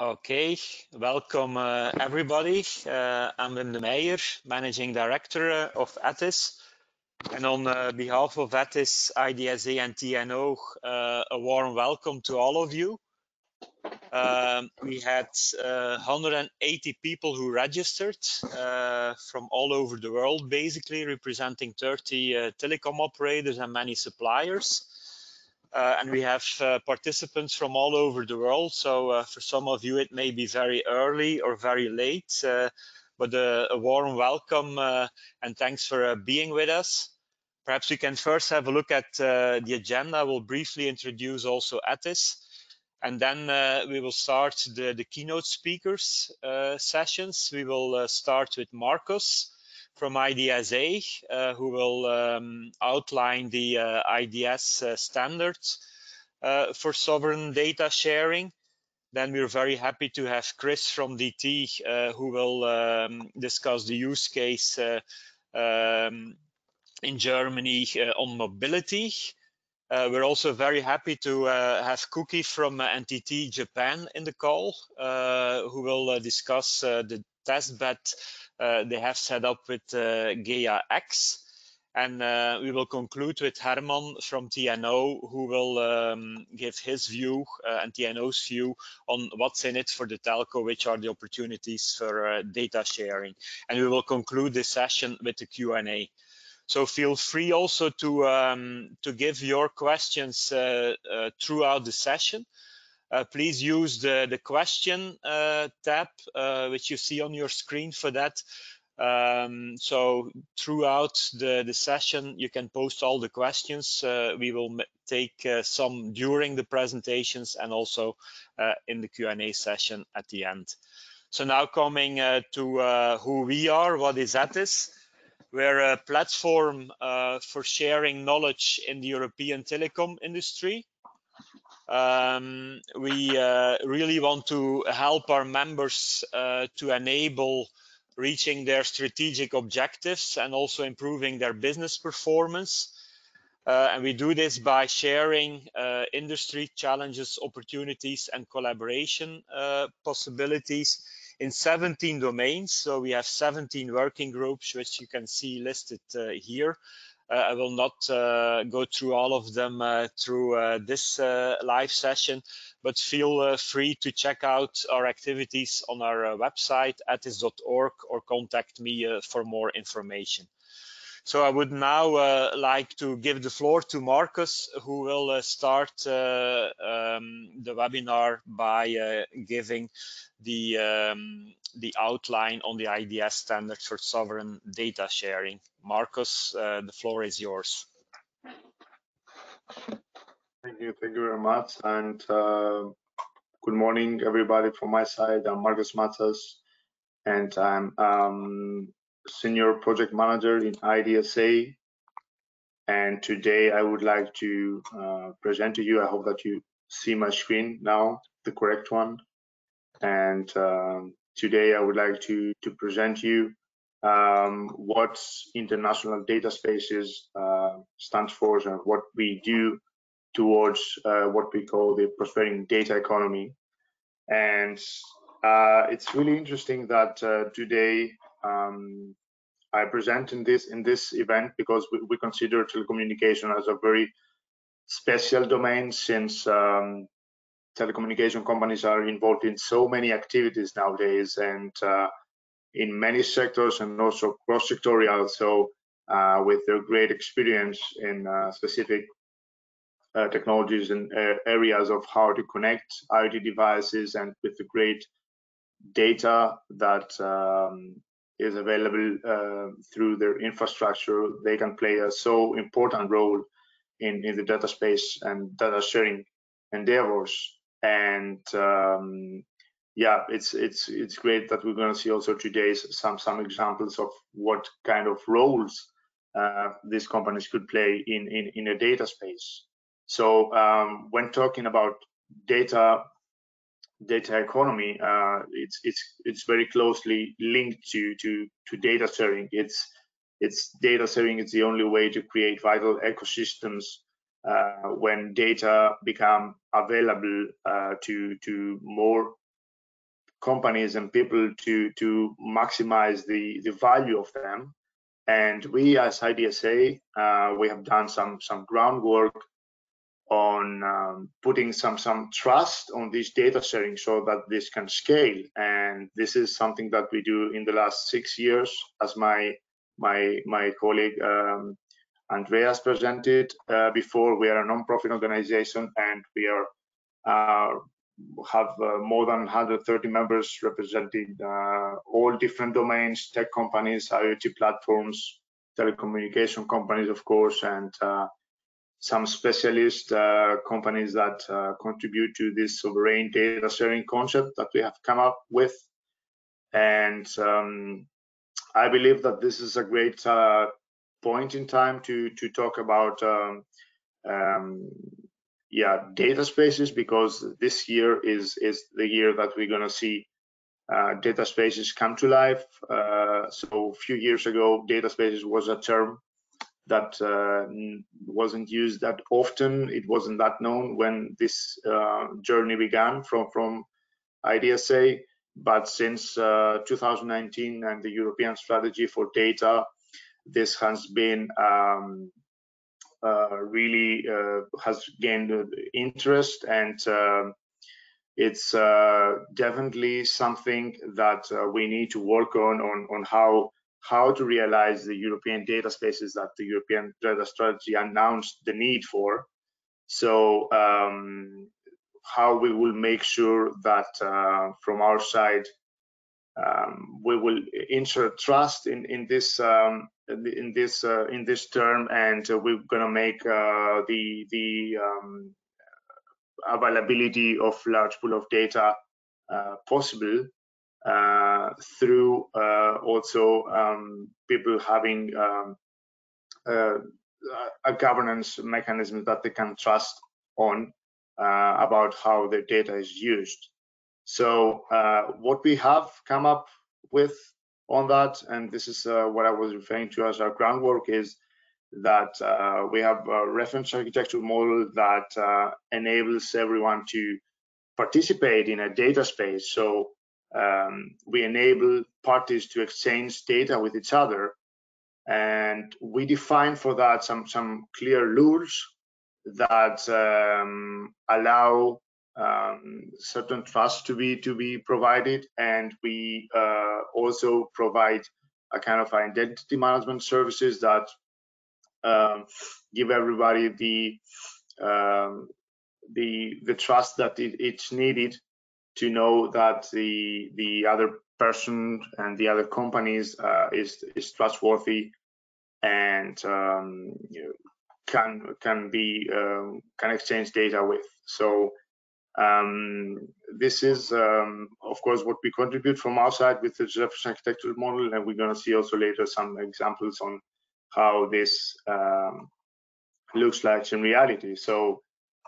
Okay, welcome uh, everybody. Uh, I'm Wim De Meyer, Managing Director uh, of ETIS. And on uh, behalf of ETIS, IDSA and TNO, uh, a warm welcome to all of you. Um, we had 180 uh, people who registered from all over the world, basically representing 30 telecom operators and many suppliers. Uh, and we have uh, participants from all over the world. So uh, for some of you, it may be very early or very late, uh, but a, a, warm welcome uh, and thanks for uh, being with us. Perhaps we can first have a look at the agenda. We'll briefly introduce also ETIS, and then we will start the, the keynote speakers sessions. We will start with Markos, from IDSA, uh, who will um, outline the uh, IDS uh, standards uh, for sovereign data sharing. Then we're very happy to have Chris from DT, uh, who will um, discuss the use case uh, um, in Germany on mobility. we're also very happy to have Koki from NTT Japan in the call, who will discuss the testbed they have set up with uh, Gaia X. And uh, we will conclude with Herman from TNO, who will um, give his view uh, and TNO's view on what's in it for the telco, which are the opportunities for uh, data sharing. And we will conclude this session with the Q&A. So feel free also to, um, to give your questions uh, throughout the session. Uh, please use the, the question uh, tab, uh, which you see on your screen for that. Um, so throughout the, the session, you can post all the questions. Uh, we will take uh, some during the presentations and also uh, in the Q&A session at the end. So now coming to who we are, what is ETIS? We're a platform for sharing knowledge in the European telecom industry. Um, we uh, really want to help our members uh, to enable reaching their strategic objectives and also improving their business performance. Uh, and we do this by sharing uh, industry challenges, opportunities, and collaboration uh, possibilities in 17 domains. So we have 17 working groups, which you can see listed uh, here. Uh, I will not uh, go through all of them uh, through this live session, but feel free to check out our activities on our website etis.org or contact me for more information. So I would now uh, like to give the floor to Markos, who will uh, start uh, um, the webinar by giving the, um, the outline on the IDS standards for sovereign data sharing. Markos, the floor is yours. Thank you, thank you very much. And good morning, everybody from my side. I'm Markos Matsas, and I'm um, Senior Project Manager in IDSA. And today I would like to uh, present to you, I hope that you see my screen now, the correct one. And um, today I would like to, to present you um, what International Data Spaces uh, stands for and what we do towards uh, what we call the prospering data economy. And uh, it's really interesting that uh, today um, I present in this in this event because we, we consider telecommunication as a very special domain since um, telecommunication companies are involved in so many activities nowadays and uh, in many sectors and also cross-sectorial. So uh, with their great experience in uh, specific uh, technologies and uh, areas of how to connect IoT devices and with the great data that um, is available uh, through their infrastructure, they can play a so important role in, in the data space and data sharing endeavors. And um, yeah, it's it's it's great that we're going to see also today some some examples of what kind of roles uh, these companies could play in in, in a data space. So um, when talking about data data economy, uh, it's it's it's very closely linked to to to data sharing. It's it's data sharing is the only way to create vital ecosystems uh, when data become available uh, to to more companies and people to to maximize the the value of them. And we, as IDSA, uh, we have done some some groundwork on um, putting some some trust on this data sharing so that this can scale. And this is something that we do in the last six years as my my my colleague um, andreas presented uh, before. We are a non-profit organization and we are uh, have uh, more than 130 members representing uh, all different domains tech companies iot platforms telecommunication companies of course and uh, some specialist uh, companies that uh, contribute to this sovereign data sharing concept that we have come up with. And um, I believe that this is a great uh, point in time to to talk about um, um, yeah data spaces because this year is is the year that we're gonna see uh, data spaces come to life. Uh, so a few years ago, data spaces was a term that uh, wasn't used that often. It wasn't that known when this uh, journey began from from IDSA. But since uh, 2019 and the European strategy for data, this has been um, uh, really uh, has gained interest and um, it's uh, definitely something that we need to work on on on how how to realize the European data spaces that the European data strategy announced the need for. So um, how we will make sure that uh, from our side um, we will ensure trust in in this um, in this uh, in this term, and we're gonna make uh, the the um, availability of large pool of data uh, possible uh, through uh, also um, people having um, uh, a governance mechanism that they can trust on about how their data is used. So what we have come up with on that, and this is uh, what I was referring to as our groundwork, is that uh, we have a reference architecture model that uh, enables everyone to participate in a data space. So um, we enable parties to exchange data with each other. And we define for that some some clear rules that um, allow um, certain trust to be to be provided. And we uh, also provide a kind of identity management services that um, give everybody the um, the the trust that it, it's needed to know that the the other person and the other companies uh, is is trustworthy and um, you know, can can be um, can exchange data with. So um, this is um, of course what we contribute from our side with the reference architectural model, and we're going to see also later some examples on how this um, looks like in reality. So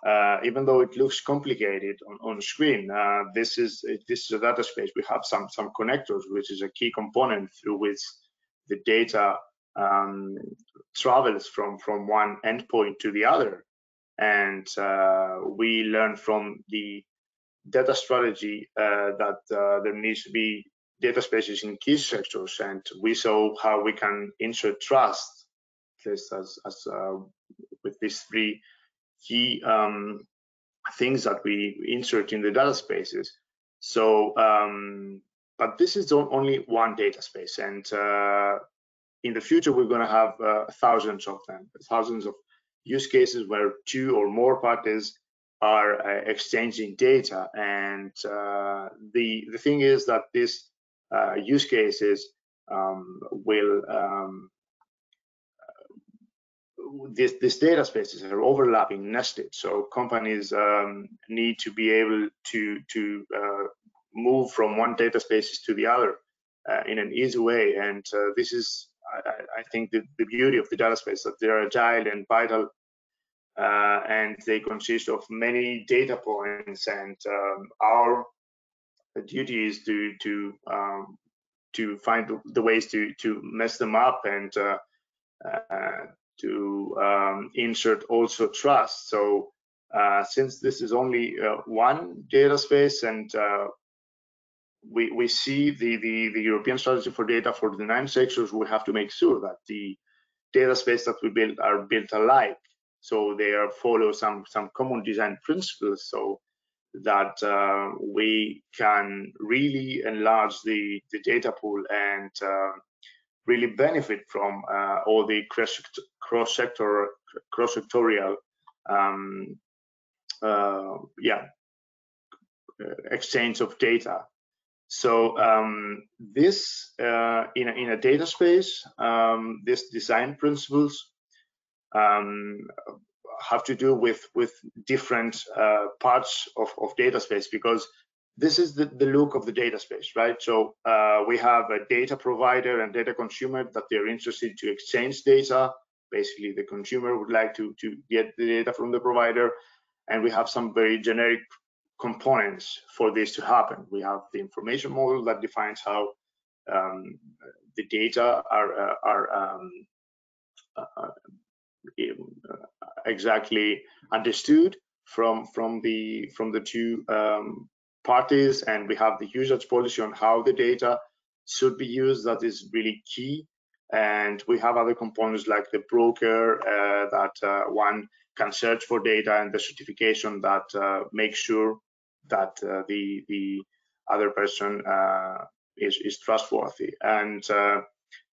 uh, even though it looks complicated on, on screen, uh, this is this is a data space. We have some some connectors, which is a key component through which the data um, travels from from one endpoint to the other. And uh, we learn from the data strategy uh, that uh, there needs to be data spaces in key sectors, and we saw how we can insert trust, least as, as uh, with these three key um, things that we insert in the data spaces. So, um, but this is only one data space, and uh, in the future we're going to have uh, thousands of them, thousands of use cases where two or more parties are uh, exchanging data. And uh, the the thing is that these uh, use cases um, will um, this, these data spaces are overlapping, nested. So companies um, need to be able to to uh, move from one data spaces to the other uh, in an easy way. And uh, this is, I, I, think, the, the beauty of the data space that they're agile and vital, uh, and they consist of many data points. And um, our duty is to to um, to find the ways to to mess them up and uh, uh, to um, insert also trust. So uh, since this is only uh, one data space and uh, we, we see the, the, the European strategy for data for the nine sectors, we have to make sure that the data space that we build are built alike. So they are follow some, some common design principles so that uh, we can really enlarge the, the data pool and uh, really benefit from uh, all the cross, cross sector cross sectorial um, uh, yeah exchange of data. So um, this uh, in, a, in a data space, um, this design principles um, have to do with with different uh, parts of, of data space because this is the, the look of the data space, right? So uh, we have a data provider and data consumer that they're interested to exchange data. Basically, the consumer would like to, to get the data from the provider. And we have some very generic components for this to happen. We have the information model that defines how um, the data are, uh, are um, uh, exactly understood from from the from the two um, parties, and we have the usage policy on how the data should be used. That is really key. And we have other components like the broker uh, that uh, one can search for data and the certification that uh, makes sure that uh, the the other person uh, is is trustworthy. And uh,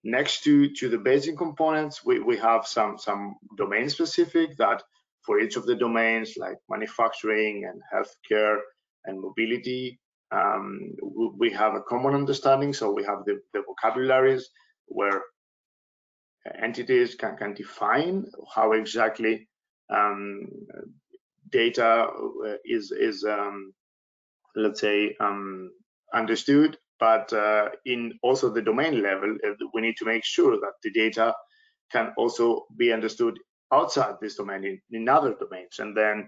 next to to the basic components, we we have some some domain specific that for each of the domains like manufacturing and healthcare and mobility, um, we have a common understanding. So we have the, the vocabularies where entities can, can define how exactly um, data is is um, let's say, um, understood. But uh, in also the domain level, uh, we need to make sure that the data can also be understood outside this domain in, in other domains. And then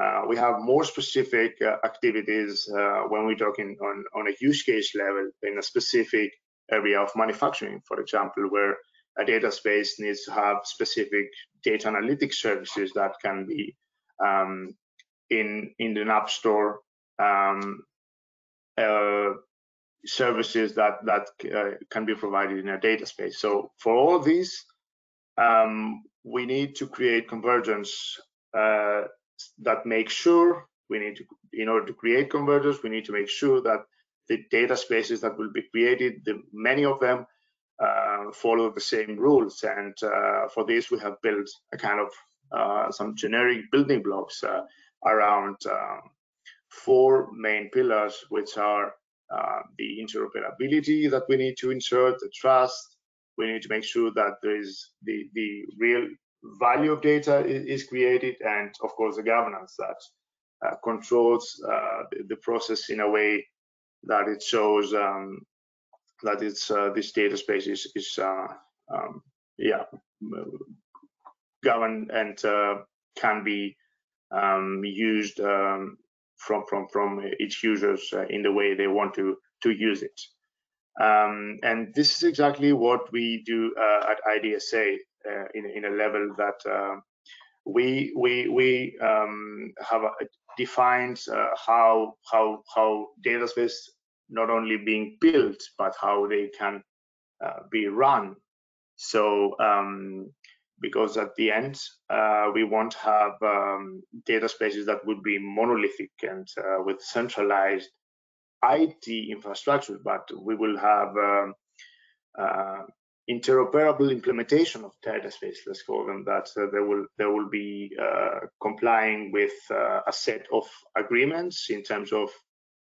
uh, we have more specific uh, activities uh, when we're talking on, on a use case level in a specific area of manufacturing, for example, where a data space needs to have specific data analytics services that can be um, in in an app store um, uh, services that that uh, can be provided in a data space. So for all of these, um, we need to create convergence that make sure we need to, in order to create converters, we need to make sure that the data spaces that will be created, the, many of them uh, follow the same rules. And uh, for this, we have built a kind of uh, some generic building blocks around um, four main pillars, which are uh, the interoperability that we need to insert, the trust. We need to make sure that there is the, the real value of data is, created, and of course, the governance that uh, controls uh, the, the, process in a way that it shows um, that it's uh, this data space is, is uh, um, yeah governed and can be um, used um, from from from each users uh, in the way they want to to use it. Um, and this is exactly what we do uh, at IDSA in in a level that uh, we we we um, have defined uh, how how how data space not only being built but how they can uh, be run. So um, because at the end uh, we won't have um, data spaces that would be monolithic and uh, with centralized IT infrastructure, but we will have um, uh, interoperable implementation of data space. Let's call them that. There will there will be uh, complying with uh, a set of agreements in terms of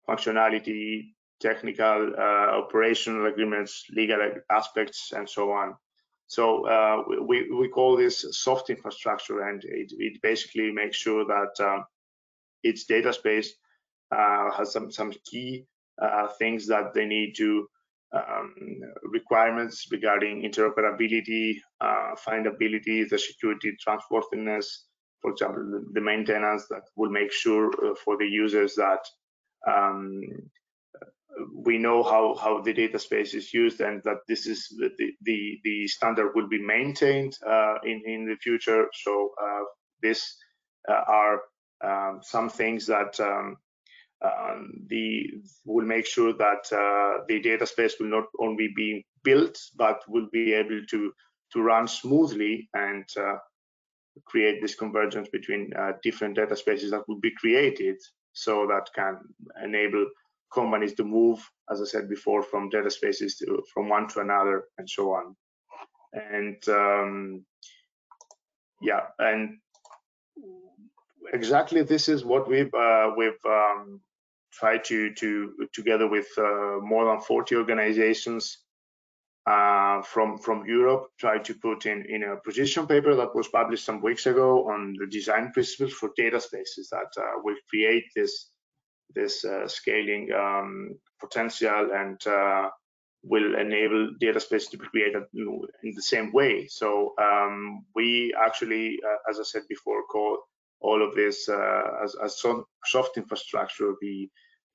functionality, technical, uh, operational agreements, legal aspects, and so on. So uh, we, we call this soft infrastructure, and it, it basically makes sure that um, its data space uh, has some, some key things that they need to um, requirements regarding interoperability, uh, findability, the security, trustworthiness, for example, the, maintenance that will make sure uh, for the users that um, we know how, how the data space is used and that this is the, the, the standard will be maintained uh, in, in the future. So uh, this uh, are um, some things that um, um, the will make sure that uh, the data space will not only be built but will be able to to run smoothly and uh, create this convergence between uh, different data spaces that will be created so that can enable companies to move as i said before from data spaces to from one to another and so on. And um, yeah and exactly this is what we've uh, we've um, tried to to together with uh, more than 40 organizations uh, from from Europe try to put in in a position paper that was published some weeks ago on the design principles for data spaces that uh, will create this this uh, scaling um, potential and uh, will enable data spaces to be created in the same way. So um, we actually, uh, as I said before, call all of this uh, as, as soft infrastructure, the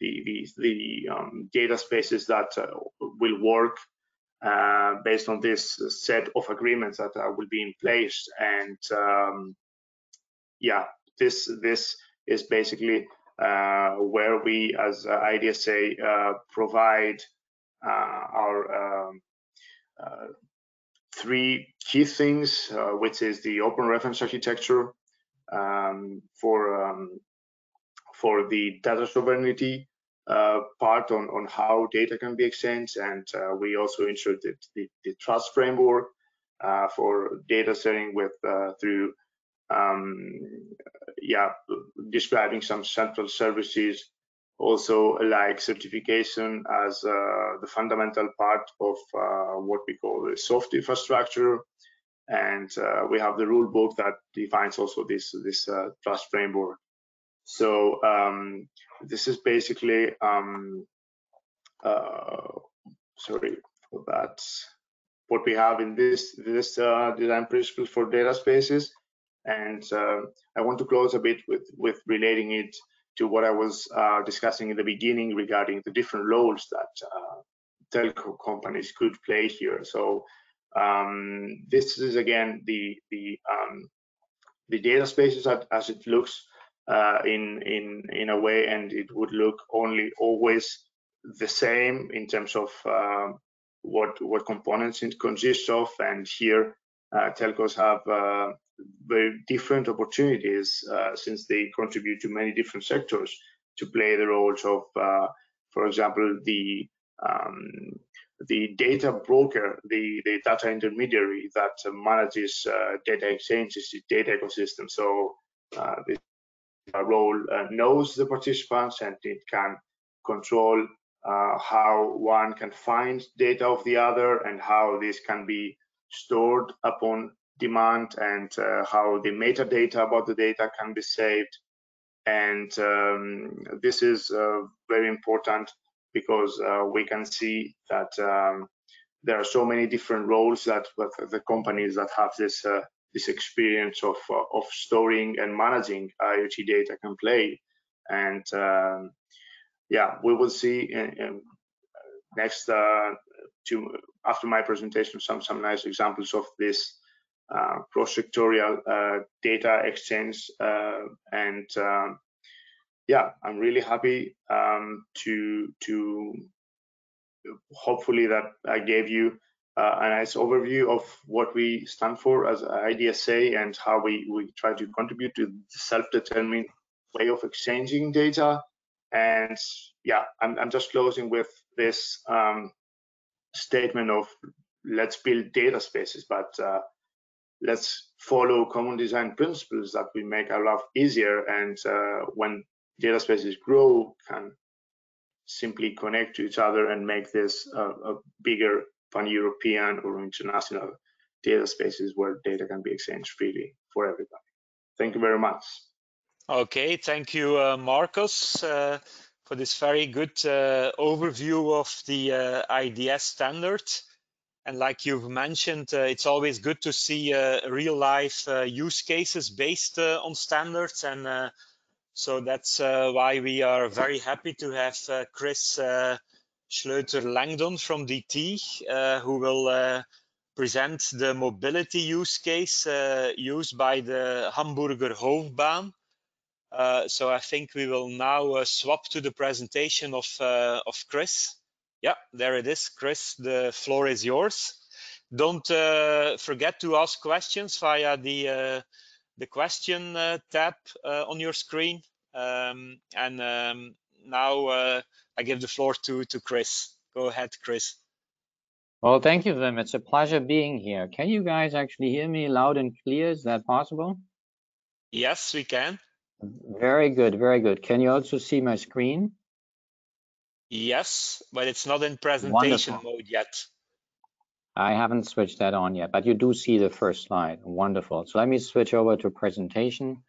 the the, the um, data spaces that uh, will work uh, based on this set of agreements that uh, will be in place. And um, yeah, this this is basically where we, as IDSA, provide our um, three key things, uh, which is the open reference architecture um, for um, for the data sovereignty uh, part on, on how data can be exchanged. And uh, we also inserted the, the trust framework uh, for data sharing with uh, through um, yeah describing some central services also like certification as uh, the fundamental part of what we call the soft infrastructure and we have the rule book that defines also this this trust framework so um, this is basically, um, uh, sorry for that, what we have in this, this uh, design principle for data spaces. And uh, I want to close a bit with, with relating it to what I was uh, discussing in the beginning regarding the different roles that uh, telco companies could play here. So um, this is again the the um, the data spaces as, as it looks uh, in in in a way, and it would look only always the same in terms of uh, what what components it consists of. And here, uh, telcos have uh, very different opportunities uh, since they contribute to many different sectors to play the roles of, uh, for example, the um, the data broker, the, the data intermediary that manages data exchanges, the data ecosystem. So uh, this role uh, knows the participants and it can control uh, how one can find data of the other and how this can be stored upon demand and uh, how the metadata about the data can be saved. And um, this is uh, very important because uh, we can see that um, there are so many different roles that the companies that have this uh, this experience of uh, of storing and managing IoT data can play. And um, yeah, we will see in, in next uh, to after my presentation some some nice examples of this uh, cross-sectorial uh, data exchange uh, and um, yeah, I'm really happy um, to to hopefully that I gave you uh, a nice overview of what we stand for as IDSA and how we, we try to contribute to the self-determined way of exchanging data. And yeah, I'm, I'm just closing with this um, statement of let's build data spaces, but uh, let's follow common design principles that will make our life easier. And uh, when data spaces grow, can simply connect to each other and make this a bigger pan-European or international data spaces where data can be exchanged freely for everybody. Thank you very much. Okay, thank you, uh, Markos, uh, for this very good uh, overview of the uh, IDS standard. And like you've mentioned, uh, it's always good to see uh, real life use cases based on standards. And so that's why we are very happy to have Chris Schlueter Langdon from DT, uh, who will uh, present the mobility use case uh, used by the Hamburger Hochbahn. So I think we will now swap to the presentation of, of Chris. Yeah, there it is. Chris, the floor is yours. Don't uh, forget to ask questions via the, uh, the question uh, tab on your screen. Um, and um, now uh, I give the floor to, to Chris. Go ahead, Chris. Well, thank you, Wim. It's a pleasure being here. Can you guys actually hear me loud and clear? Is that possible? Yes, we can. Very good, very good. Can you also see my screen? Yes, but it's not in presentation Wonderful. mode yet. I haven't switched that on yet, but you do see the first slide. Wonderful. So let me switch over to presentation.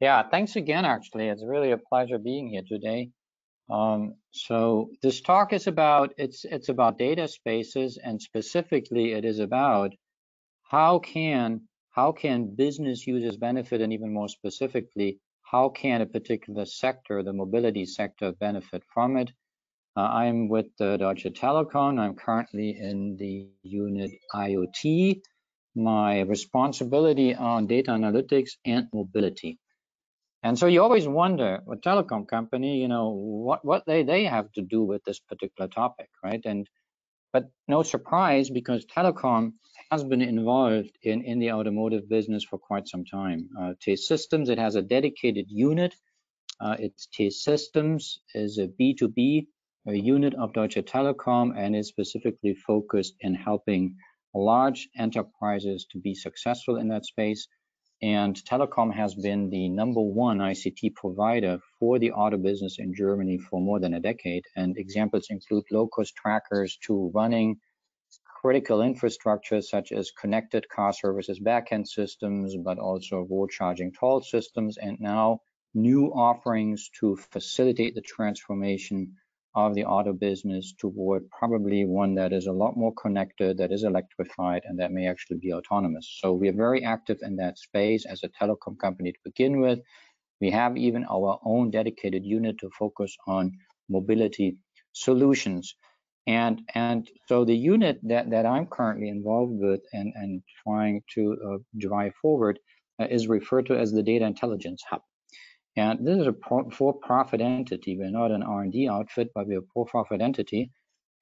Yeah, thanks again, actually. It's really a pleasure being here today. Um, so this talk is about, it's, it's about data spaces and specifically it is about how can, how can business users benefit and even more specifically, how can a particular sector, the mobility sector, benefit from it? Uh, I'm with uh, Deutsche Telekom. I'm currently in the unit IoT. My responsibility on data analytics and mobility. And so you always wonder, a telecom company, you know, what what they they have to do with this particular topic, right? And but no surprise because telecom has been involved in in the automotive business for quite some time. Uh, T-Systems, it has a dedicated unit. Uh, it's T-Systems is a B2B a unit of Deutsche Telekom and is specifically focused in helping large enterprises to be successful in that space. And telecom has been the number one ICT provider for the auto business in Germany for more than a decade. And examples include low-cost trackers to running critical infrastructure such as connected car services backend systems, but also road charging toll systems, and now new offerings to facilitate the transformation of the auto business toward probably one that is a lot more connected, that is electrified, and that may actually be autonomous. So we are very active in that space as a telecom company to begin with. We have even our own dedicated unit to focus on mobility solutions. And, and so the unit that, that I'm currently involved with and, and trying to uh, drive forward uh, is referred to as the Data Intelligence Hub. And this is a for-profit entity. We're not an R&D outfit, but we're a for-profit entity.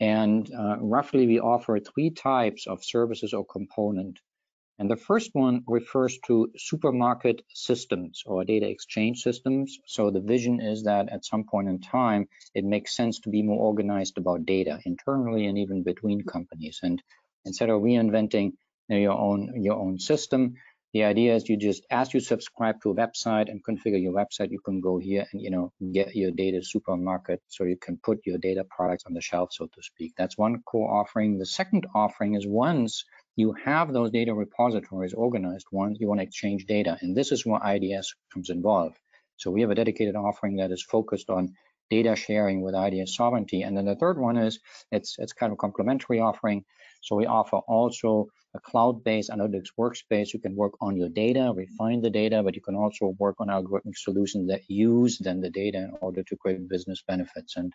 And uh, roughly we offer three types of services or component. And the first one refers to supermarket systems or data exchange systems. So the vision is that at some point in time, it makes sense to be more organized about data internally and even between companies. And instead of reinventing your own your own system, the idea is you just, as you subscribe to a website and configure your website, you can go here and, you know, get your data supermarket so you can put your data products on the shelf, so to speak. That's one core offering. The second offering is once you have those data repositories organized, once you want to exchange data, and this is where IDS comes involved. So we have a dedicated offering that is focused on data sharing with IDS sovereignty. And then the third one is it's it's kind of complementary offering. So we offer also a cloud-based analytics workspace. You can work on your data, refine the data, but you can also work on algorithmic solutions that use then the data in order to create business benefits. And,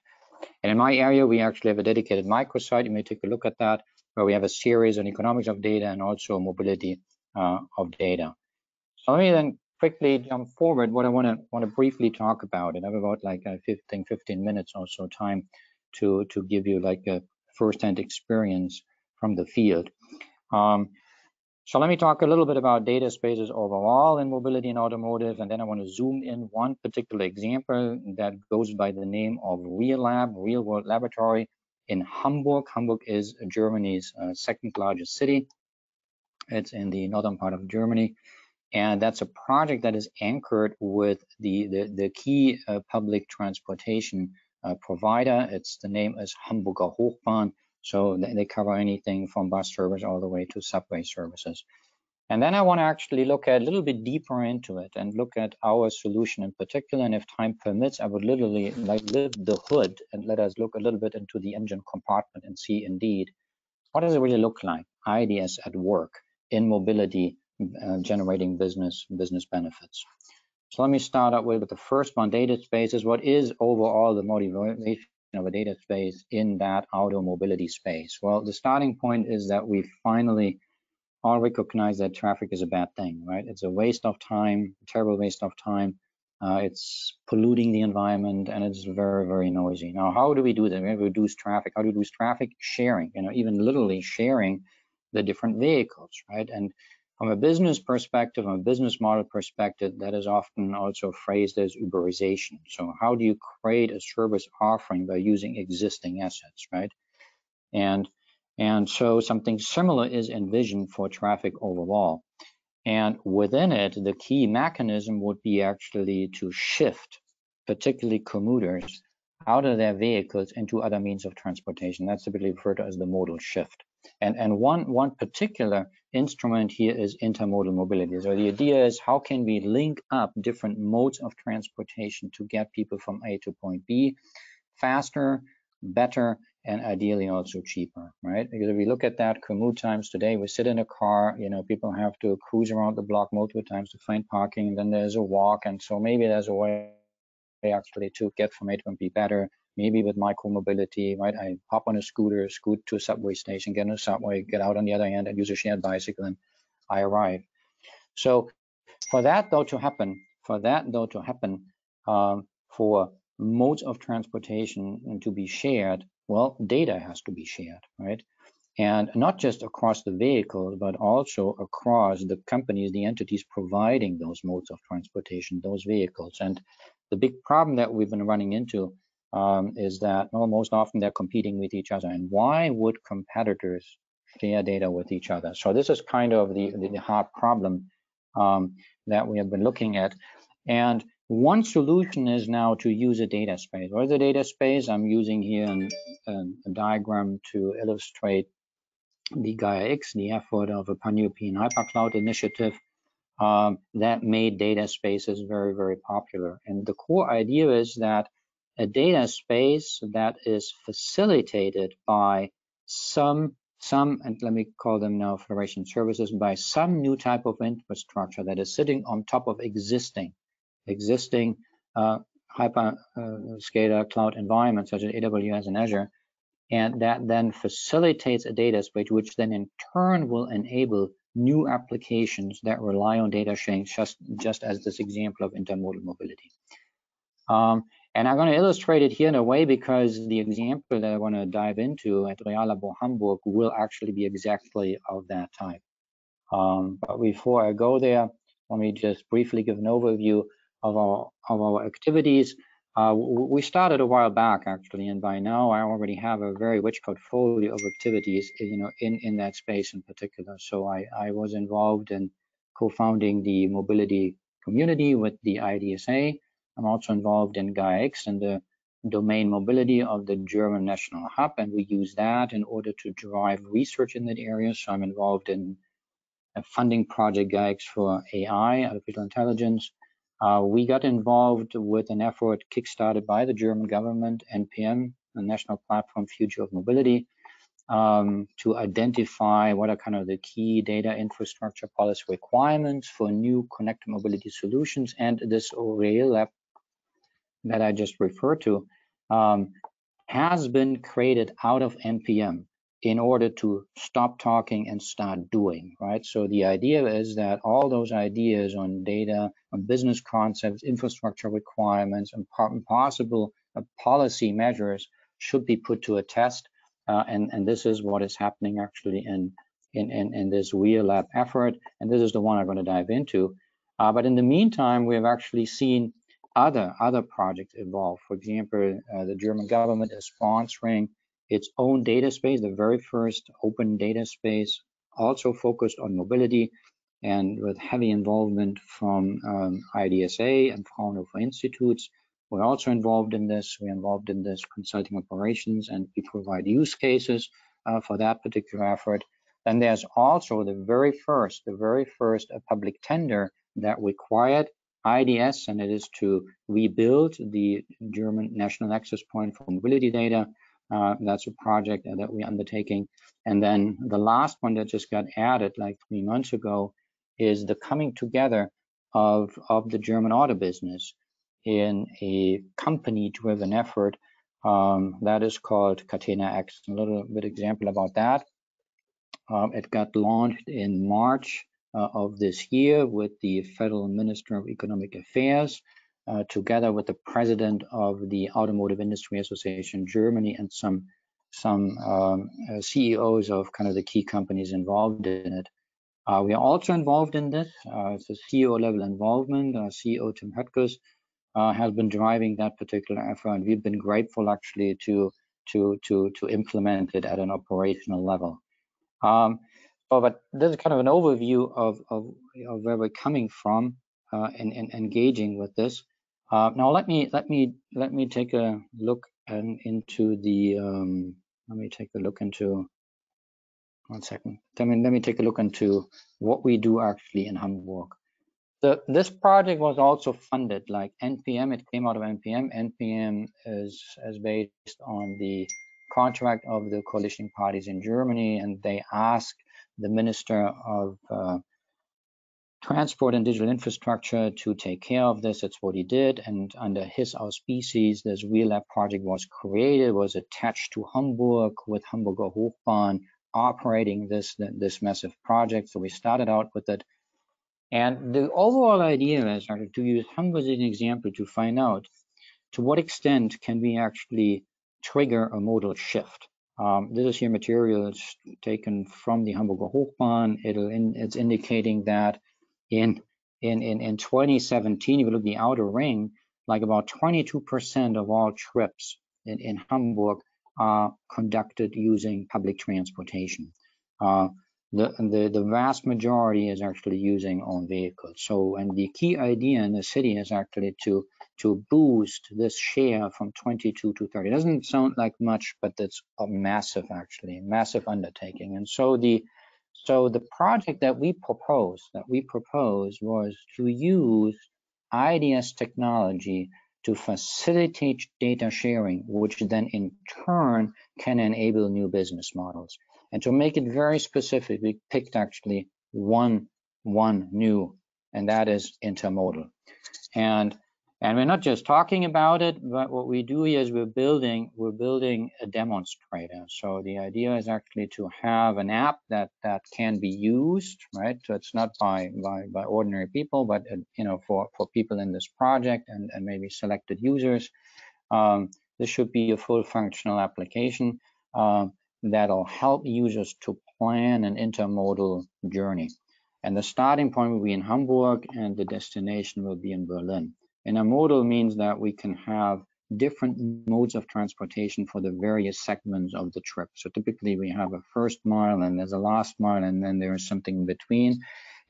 and in my area, we actually have a dedicated microsite. You may take a look at that, where we have a series on economics of data and also mobility uh, of data. So let me then quickly jump forward. What I want to want to briefly talk about, and I have about like uh, 15, 15 minutes or so time to to give you like a first-hand experience from the field. Um, so let me talk a little bit about data spaces overall in mobility and automotive, and then I want to zoom in one particular example that goes by the name of Real Lab, Real World Laboratory in Hamburg. Hamburg is Germany's uh, second largest city. It's in the northern part of Germany. And that's a project that is anchored with the, the, the key uh, public transportation uh, provider. It's the name is Hamburger Hochbahn. So they cover anything from bus service all the way to subway services. And then I want to actually look at a little bit deeper into it and look at our solution in particular. And if time permits, I would literally like lift the hood and let us look a little bit into the engine compartment and see indeed what does it really look like IDS at work in mobility uh, generating business business benefits. So let me start out with the first one, data spaces. What is overall the motivation of a data space in that auto mobility space? Well, the starting point is that we finally all recognize that traffic is a bad thing, right? It's a waste of time, terrible waste of time. Uh, it's polluting the environment and it's very, very noisy. Now, how do we do that? We reduce traffic. How do we reduce traffic? Sharing, you know, even literally sharing the different vehicles, right? And from a business perspective, from a business model perspective, that is often also phrased as Uberization. So how do you create a service offering by using existing assets, right? And and so something similar is envisioned for traffic overall. And within it, the key mechanism would be actually to shift, particularly commuters, out of their vehicles into other means of transportation. That's typically referred to as the modal shift. And, and one, one particular instrument here is intermodal mobility. So the idea is how can we link up different modes of transportation to get people from A to point B faster, better, and ideally also cheaper, right? Because if we look at that commute times today, we sit in a car, you know, people have to cruise around the block multiple times to find parking, then there's a walk, and so maybe there's a way actually to get from A to B better, maybe with micro mobility, right? I hop on a scooter, scoot to a subway station, get on a subway, get out on the other end and use a shared bicycle, and I arrive. So for that though to happen, for that though to happen, um, for modes of transportation to be shared, well, data has to be shared, right? And not just across the vehicles, but also across the companies, the entities providing those modes of transportation, those vehicles. And the big problem that we've been running into um, is that well, most often they're competing with each other. And why would competitors share data with each other? So this is kind of the, the hard problem um, that we have been looking at. And one solution is now to use a data space. What is a data space? I'm using here an, an, a diagram to illustrate the GAIA-X, the effort of a pan-European hypercloud initiative um, that made data spaces very, very popular. And the core idea is that a data space that is facilitated by some some, and let me call them now federation services, by some new type of infrastructure that is sitting on top of existing existing uh, hyperscaler uh, cloud environments such as AWS and Azure, and that then facilitates a data space, which then in turn will enable new applications that rely on data sharing, just, just as this example of intermodal mobility. Um, and I'm going to illustrate it here in a way because the example that I want to dive into at Reallabor Hamburg will actually be exactly of that type. Um, but before I go there, let me just briefly give an overview of our of our activities. Uh, we started a while back actually, and by now I already have a very rich portfolio of activities, you know, in in that space in particular. So I I was involved in co-founding the mobility community with the IDSA. I'm also involved in GAIA-X and the domain mobility of the German National Hub, and we use that in order to drive research in that area. So I'm involved in a funding project GAIA-X for AI, artificial intelligence, uh, we got involved with an effort kickstarted by the German government, NPM, the National Platform Future of Mobility, um, to identify what are kind of the key data infrastructure policy requirements for new connected mobility solutions. And this ORAIL lab that I just referred to um, has been created out of NPM in order to stop talking and start doing, right? So the idea is that all those ideas on data, on business concepts, infrastructure requirements, and possible uh, policy measures should be put to a test. Uh, and, and this is what is happening actually in, in, in, in this Real Lab effort. And this is the one I'm going to dive into. Uh, but in the meantime, we have actually seen other, other projects evolve. For example, uh, the German government is sponsoring its own data space, the very first open data space, also focused on mobility and with heavy involvement from um, IDSA and Fraunhofer Institutes. We're also involved in this. We're involved in this consulting operations and we provide use cases uh, for that particular effort. Then there's also the very first, the very first uh, public tender that required IDS, and it is to rebuild the German national access point for mobility data uh, that's a project that we're undertaking. And then the last one that just got added like three months ago is the coming together of, of the German auto business in a company driven effort um, that is called Catena-X. A little bit example about that. Um, it got launched in March of this year with the Federal Minister of Economic Affairs uh, together with the president of the Automotive Industry Association Germany and some some um, uh, CEOs of kind of the key companies involved in it. Uh, we are also involved in this. Uh, it's a CEO level involvement. Uh, CEO Tim Höttges uh, has been driving that particular effort, and we've been grateful actually to to to to implement it at an operational level. Um, so, but this is kind of an overview of of, of where we're coming from uh, and, and engaging with this. Uh, now let me let me let me take a look and into the um, let me take a look into one second. Let me let me take a look into what we do actually in Hamburg. The, this project was also funded like NPM. It came out of NPM. NPM is is based on the contract of the coalition parties in Germany, and they asked the Minister of uh, transport and digital infrastructure to take care of this. That's what he did. And under his auspices, this Real Lab project was created, was attached to Hamburg with Hamburger Hochbahn operating this, this massive project. So we started out with it. And the overall idea is to use Hamburg as an example to find out to what extent can we actually trigger a modal shift. Um, this is here material that's taken from the Hamburger Hochbahn. It'll in, it's indicating that in in in, in 2017, if you look at the outer ring, like about 22% of all trips in, in Hamburg are conducted using public transportation. Uh, the, the, the vast majority is actually using own vehicles. So, and the key idea in the city is actually to to boost this share from 22 to 30. It doesn't sound like much, but it's a massive, actually, massive undertaking. And so the so the project that we proposed, that we proposed was to use IDS technology to facilitate data sharing, which then in turn can enable new business models. And to make it very specific, we picked actually one, one new, and that is intermodal. And and we're not just talking about it, but what we do here is we're building we're building a demonstrator. So the idea is actually to have an app that that can be used, right? So it's not by by, by ordinary people, but uh, you know for for people in this project and and maybe selected users. Um, this should be a full functional application uh, that'll help users to plan an intermodal journey. And the starting point will be in Hamburg, and the destination will be in Berlin. Intermodal means that we can have different modes of transportation for the various segments of the trip. So typically we have a first mile and there's a last mile and then there is something in between.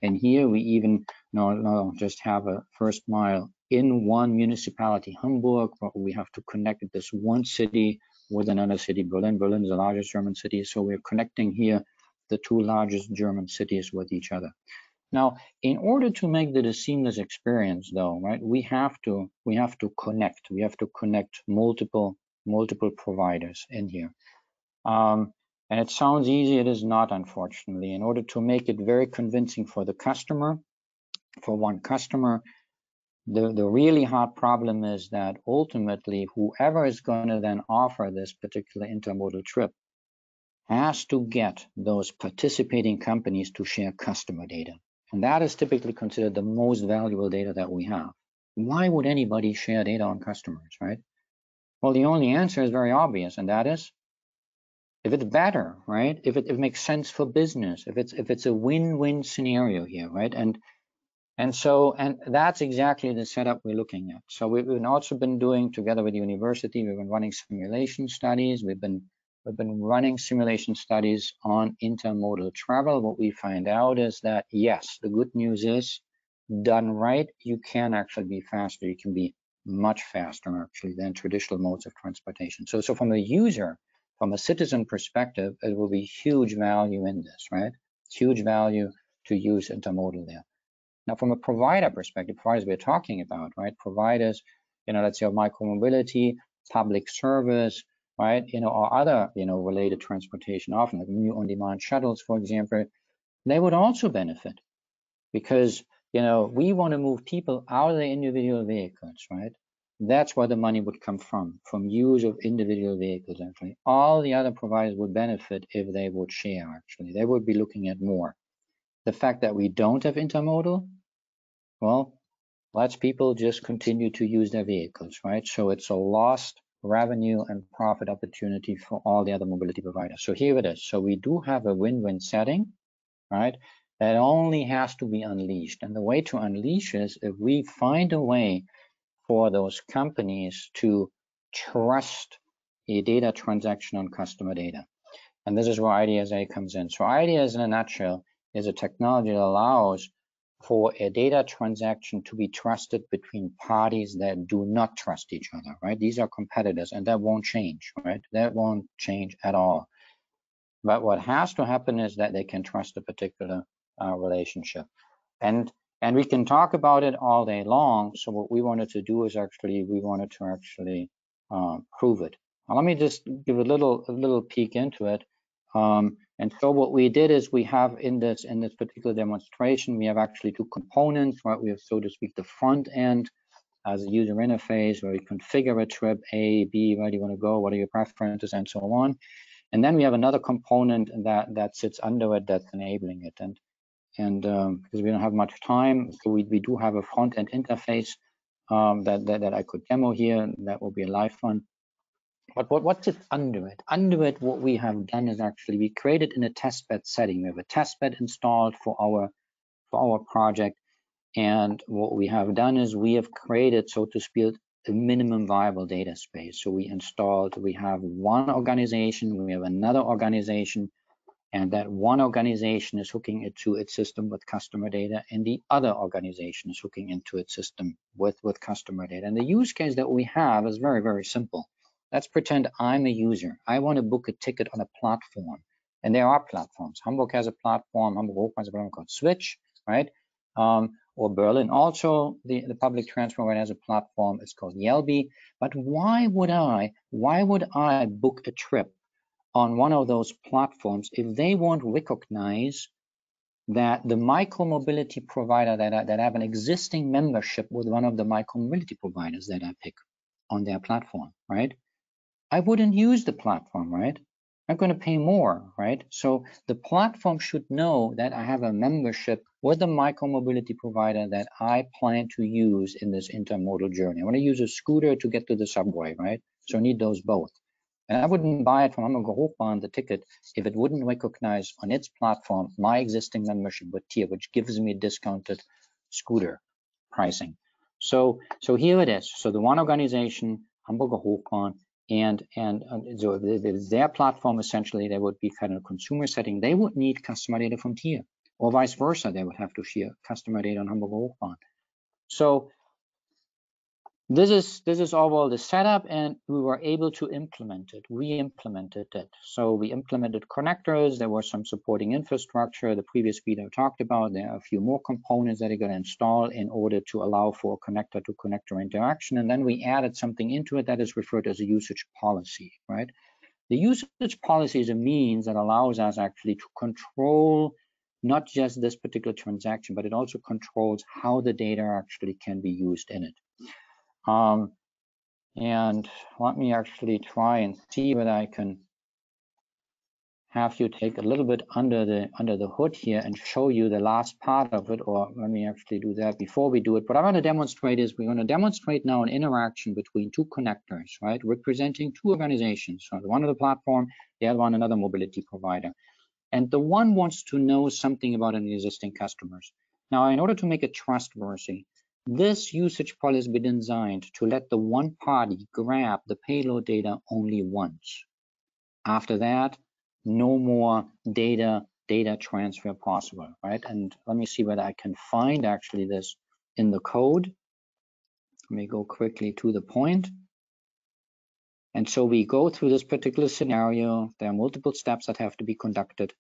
And here we even not, not just have a first mile in one municipality, Hamburg, but we have to connect this one city with another city, Berlin. Berlin is the largest German city. So we're connecting here the two largest German cities with each other. Now, in order to make that a seamless experience, though, right, we have to we have to connect. We have to connect multiple multiple providers in here. Um, and it sounds easy, it is not, unfortunately. In order to make it very convincing for the customer, for one customer, the, the really hard problem is that ultimately whoever is going to then offer this particular intermodal trip has to get those participating companies to share customer data. And that is typically considered the most valuable data that we have. Why would anybody share data on customers, right? Well, the only answer is very obvious, and that is if it's better, right? If it, if it makes sense for business, if it's if it's a win-win scenario here, right? And and so and that's exactly the setup we're looking at. So we've also been doing together with the university, we've been running simulation studies, we've been We've been running simulation studies on intermodal travel. What we find out is that, yes, the good news is done right, you can actually be faster. You can be much faster actually than traditional modes of transportation. So, so from a user, from a citizen perspective, it will be huge value in this, right? Huge value to use intermodal there. Now, from a provider perspective, providers we're talking about, right? Providers, you know, let's say of micromobility, public service, right? You know, or other, you know, related transportation, often like new on-demand shuttles, for example, they would also benefit because, you know, we want to move people out of their individual vehicles, right? That's where the money would come from, from use of individual vehicles, actually. All the other providers would benefit if they would share, actually. They would be looking at more. The fact that we don't have intermodal, well, lots of people just continue to use their vehicles, right? So it's a lost revenue and profit opportunity for all the other mobility providers. So here it is. So we do have a win-win setting, right? That only has to be unleashed. And the way to unleash is if we find a way for those companies to trust a data transaction on customer data. And this is where IDSA comes in. So IDS in a nutshell is a technology that allows for a data transaction to be trusted between parties that do not trust each other, right? These are competitors and that won't change, right? That won't change at all. But what has to happen is that they can trust a particular uh, relationship. And and we can talk about it all day long. So what we wanted to do is actually, we wanted to actually uh, prove it. Now, let me just give a little a little peek into it. Um, and so what we did is we have in this in this particular demonstration, we have actually two components, right? We have, so to speak, the front end as a user interface where you configure a trip A, B, where do you want to go, what are your preferences, and so on. And then we have another component that that sits under it that's enabling it. And and um, because we don't have much time, so we, we do have a front end interface um, that, that that I could demo here. That will be a live one. But what, what's it under it? Under it, what we have done is actually we created in a testbed setting. We have a testbed installed for our for our project. And what we have done is we have created, so to speak, a minimum viable data space. So we installed, we have one organization, we have another organization, and that one organization is hooking it to its system with customer data and the other organization is hooking into its system with, with customer data. And the use case that we have is very, very simple. Let's pretend I'm a user. I want to book a ticket on a platform. And there are platforms. Hamburg has a platform. Hamburg has a platform called Switch, right? Um, or Berlin also, the, the public transport has a platform. It's called Jelbi. But why would I, why would I book a trip on one of those platforms if they won't recognize that the micro-mobility provider that, I, that have an existing membership with one of the micro-mobility providers that I pick on their platform, right? I wouldn't use the platform, right? I'm going to pay more, right? So the platform should know that I have a membership with the micro-mobility provider that I plan to use in this intermodal journey. I want to use a scooter to get to the subway, right? So I need those both. And I wouldn't buy it from Hamburger Hochbahn, the ticket, if it wouldn't recognize on its platform my existing membership with TIER, which gives me discounted scooter pricing. So, so here it is. So the one organization, Hamburger Hochbahn, and and so their platform essentially they would be kind of a consumer setting. They would need customer data from TIER or vice versa. They would have to share customer data on Hamburger Hochbahn so this is this is overall the setup and we were able to implement it we implemented it. So we implemented connectors there was some supporting infrastructure the previous video talked about there are a few more components that are going to install in order to allow for connector to connector interaction and then we added something into it that is referred as a usage policy right? The usage policy is a means that allows us actually to control not just this particular transaction but it also controls how the data actually can be used in it um, and let me actually try and see whether I can have you take a little bit under the under the hood here and show you the last part of it, or let me actually do that before we do it. What I want to demonstrate is we're going to demonstrate now an interaction between two connectors, right, representing two organizations. So one of the platform, the other one another mobility provider. And the one wants to know something about an existing customers. Now, in order to make it trustworthy, this usage policy has been designed to let the one party grab the payload data only once. After that, no more data data transfer possible, right? And let me see whether I can find actually this in the code. Let me go quickly to the point. And so we go through this particular scenario. There are multiple steps that have to be conducted.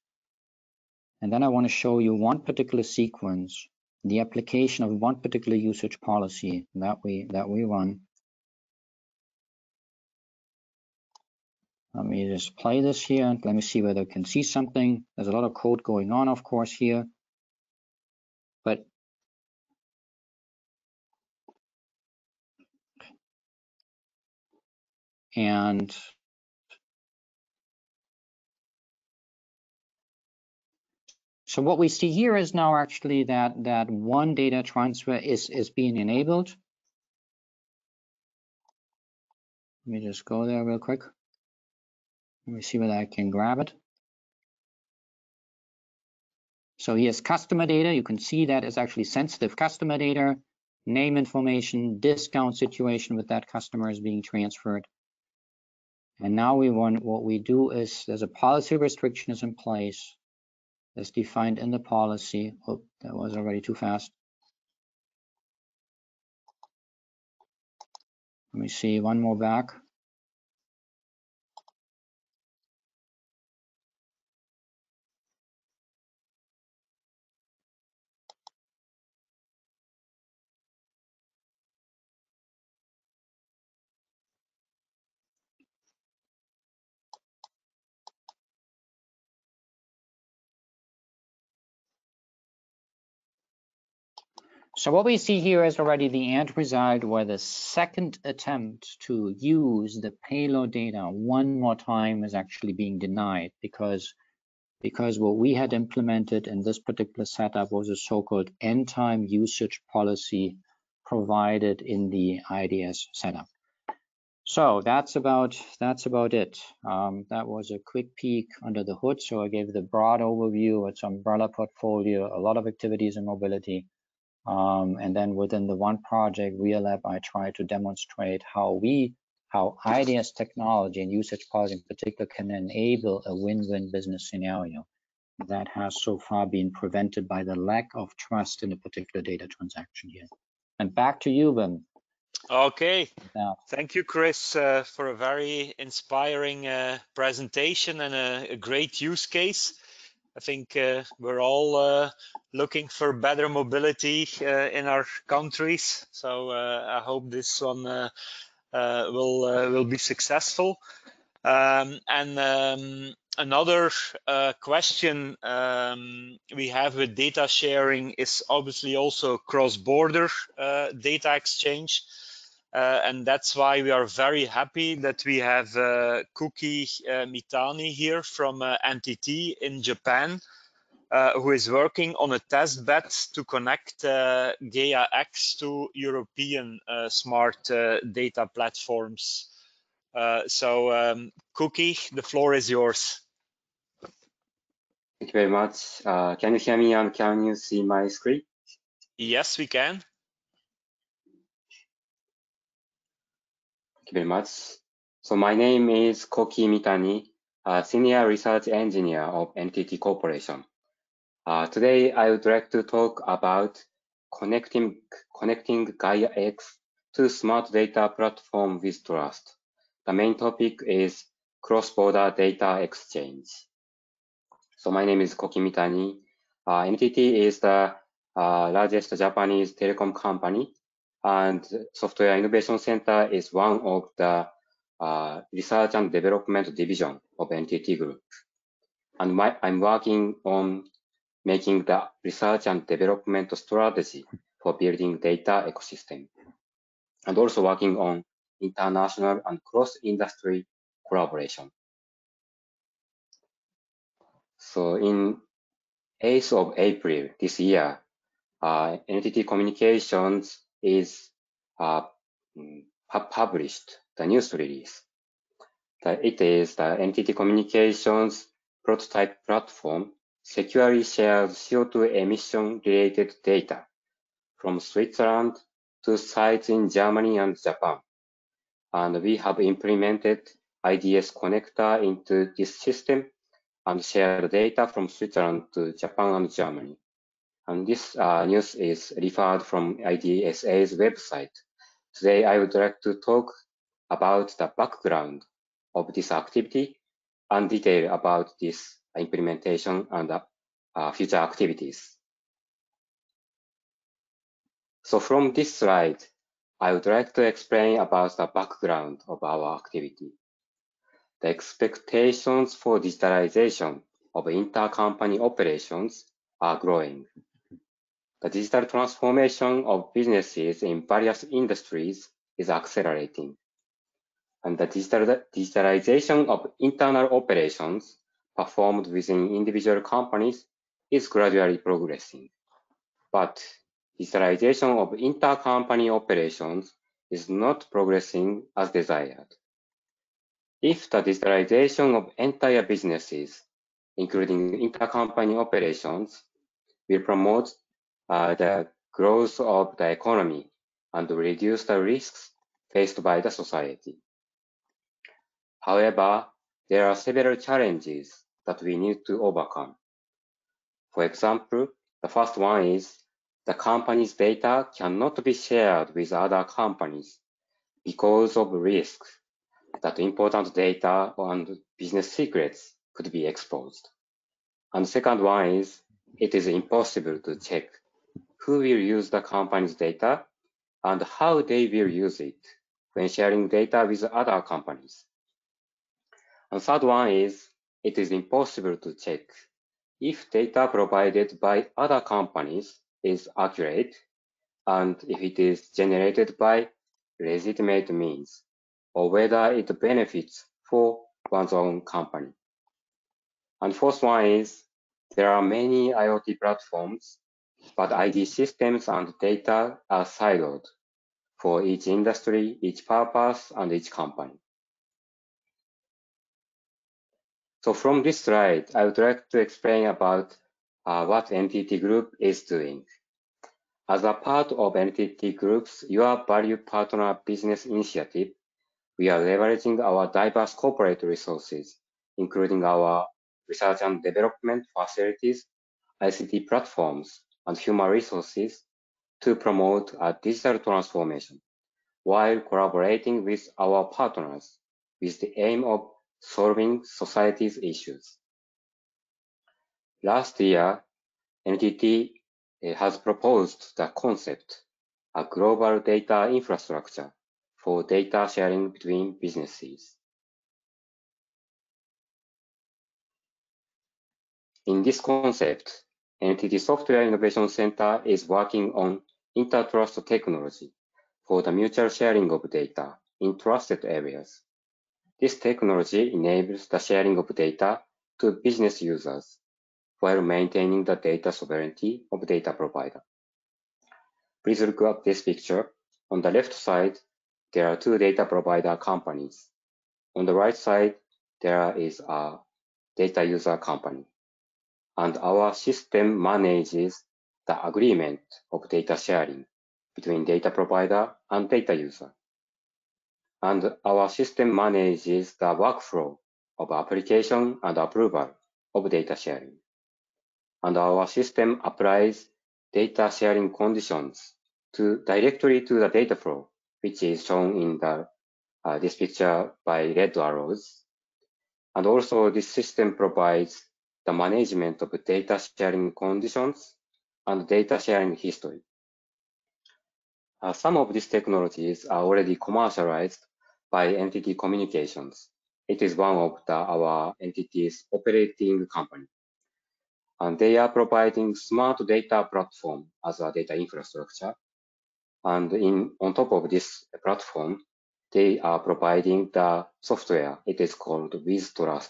And then I want to show you one particular sequence the application of one particular usage policy that we that we run. Let me just play this here. Let me see whether I can see something. There's a lot of code going on, of course, here. But and So what we see here is now actually that that one data transfer is is being enabled. Let me just go there real quick. Let me see whether I can grab it. So here's customer data. You can see that is actually sensitive customer data, name information, discount situation with that customer is being transferred. And now we want what we do is there's a policy restriction is in place as defined in the policy. Oh, that was already too fast. Let me see one more back. So what we see here is already the end result where the second attempt to use the payload data one more time is actually being denied because because what we had implemented in this particular setup was a so-called N-time usage policy provided in the IDS setup. So that's about that's about it. Um, that was a quick peek under the hood. So I gave the broad overview, its umbrella portfolio, a lot of activities in mobility. Um, and then within the one project, RealLab, I try to demonstrate how we, how IDS technology and usage policy in particular can enable a win-win business scenario that has so far been prevented by the lack of trust in a particular data transaction here. And back to you, Wim. Okay, thank you, Chris, uh, for a very inspiring uh, presentation and a, a, great use case. I think uh, we're all uh, looking for better mobility uh, in our countries. So uh, I hope this one uh, uh, will will be successful. Um, and um, another question um, we have with data sharing is obviously also cross-border data exchange. Uh, and that's why we are very happy that we have uh, Koki uh, Mitani here from uh, NTT in Japan, uh, who is working on a test bed to connect uh, Gaia X to European smart data platforms. so, um, Koki, the floor is yours. Thank you very much. can you hear me and can you see my screen? Yes, we can. You very much. So my name is Koki Mitani, a Senior Research Engineer of NTT Corporation. Uh, today, I would like to talk about connecting, connecting Gaia X to smart data platform with trust. The main topic is cross-border data exchange. So my name is Koki Mitani. Uh, NTT is the uh, largest Japanese telecom company and Software Innovation Center is one of the uh, research and development division of NTT Group. And my, I'm working on making the research and development strategy for building data ecosystem. And also working on international and cross-industry collaboration. So in 8th of April this year, uh, NTT Communications is uh, mm, published, the news release. That it is the NTT Communications prototype platform securely shares CO2 emission related data from Switzerland to sites in Germany and Japan. And we have implemented IDS connector into this system and share data from Switzerland to Japan and Germany. And this uh, news is referred from IDSA's website. Today, I would like to talk about the background of this activity and detail about this implementation and uh, future activities. So from this slide, I would like to explain about the background of our activity. The expectations for digitalization of intercompany operations are growing. The digital transformation of businesses in various industries is accelerating. And the digital, digitalization of internal operations performed within individual companies is gradually progressing, but digitalization of intercompany operations is not progressing as desired. If the digitalization of entire businesses, including intercompany operations, will promote Uh, the growth of the economy and reduce the risks faced by the society. However, there are several challenges that we need to overcome. For example, the first one is the company's data cannot be shared with other companies because of risks that important data and business secrets could be exposed. And second one is it is impossible to check who will use the company's data and how they will use it when sharing data with other companies. And third one is it is impossible to check if data provided by other companies is accurate and if it is generated by legitimate means or whether it benefits for one's own company. And fourth one is there are many IoT platforms, but ID systems and data are siloed for each industry, each purpose, and each company. So from this slide, I would like to explain about uh, what NTT Group is doing. As a part of NTT Group's Your Value Partner Business Initiative, we are leveraging our diverse corporate resources, including our research and development facilities, ICT platforms, and human resources to promote a digital transformation while collaborating with our partners with the aim of solving society's issues. Last year, NTT eh, has proposed the concept, a global data infrastructure for data sharing between businesses. In this concept, NTT Software Innovation Center is working on intertrust technology for the mutual sharing of data in trusted areas. This technology enables the sharing of data to business users while maintaining the data sovereignty of data provider. Please look at this picture. On the left side, there are two data provider companies. On the right side, there is a data user company. And our system manages the agreement of data sharing between data provider and data user and our system manages the workflow of application and approval of data sharing. And our system applies data sharing conditions to directly to the data flow, which is shown in the uh, this picture by red arrows. And also this system provides the management of data sharing conditions and data sharing history. Uh, some of these technologies are already commercialized by NTT Communications. It is one of the, our NTT's operating company. And they are providing smart data platform as a data infrastructure. And in, on top of this platform, they are providing the software. It is called WizTrust.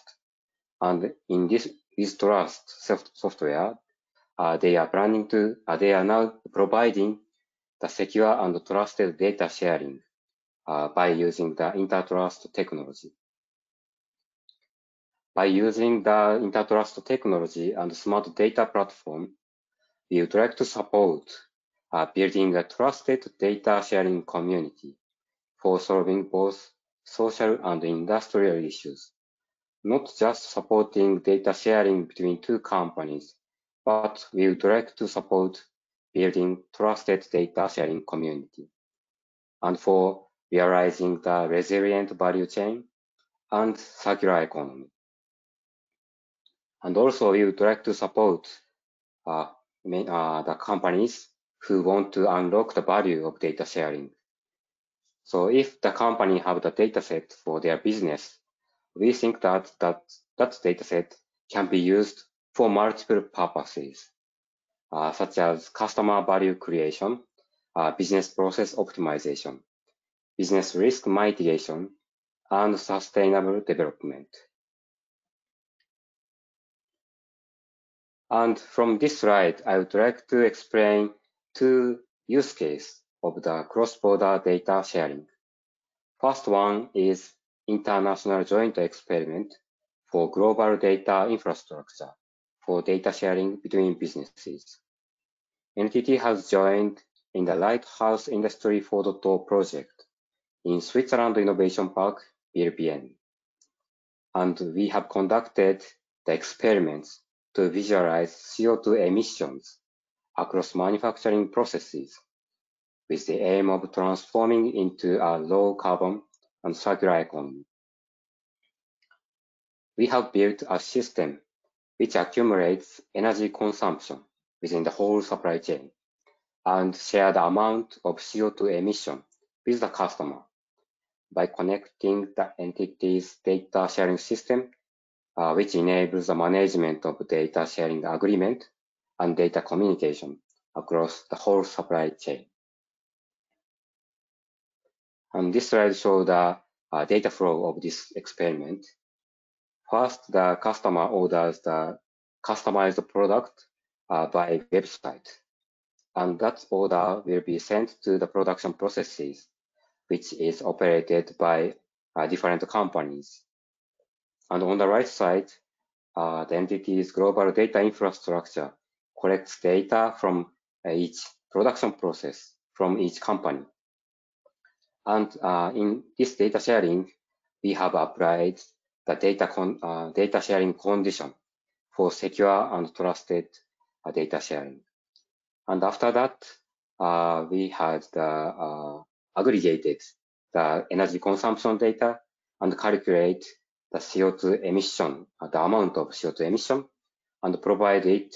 And in this WizTrust software, uh, they are planning to, uh, they are now providing the secure and trusted data sharing uh, by using the intertrust technology. By using the intertrust technology and smart data platform, we would like to support uh, building a trusted data sharing community for solving both social and industrial issues, not just supporting data sharing between two companies, but we would like to support building trusted data sharing community. And for realizing the resilient value chain and circular economy. And also, we would like to support uh, uh, the companies who want to unlock the value of data sharing. So if the company have the data set for their business, we think that that, that data set can be used for multiple purposes, uh, such as customer value creation, uh, business process optimization, business risk mitigation, and sustainable development. And from this slide, I would like to explain two use cases of the cross-border data sharing. First one is international joint experiment for global data infrastructure for data sharing between businesses. NTT has joined in the Lighthouse Industry 4.0 project in Switzerland Innovation Park, Biel And we have conducted the experiments to visualize CO2 emissions across manufacturing processes with the aim of transforming into a low carbon and circular economy. We have built a system which accumulates energy consumption within the whole supply chain and share the amount of CO2 emission with the customer by connecting the NTT's data sharing system, uh, which enables the management of data sharing agreement and data communication across the whole supply chain. And this slide shows the uh, data flow of this experiment. First, the customer orders the customized product uh, by website, and that order will be sent to the production processes, which is operated by uh, different companies. And on the right side, uh, the NTT's global data infrastructure collects data from uh, each production process from each company. And uh, in this data sharing, we have applied the data, con uh, data sharing condition for secure and trusted uh, data sharing. And after that, uh, we had the uh, aggregated the energy consumption data and calculate the CO2 emission, uh, the amount of CO2 emission, and provide it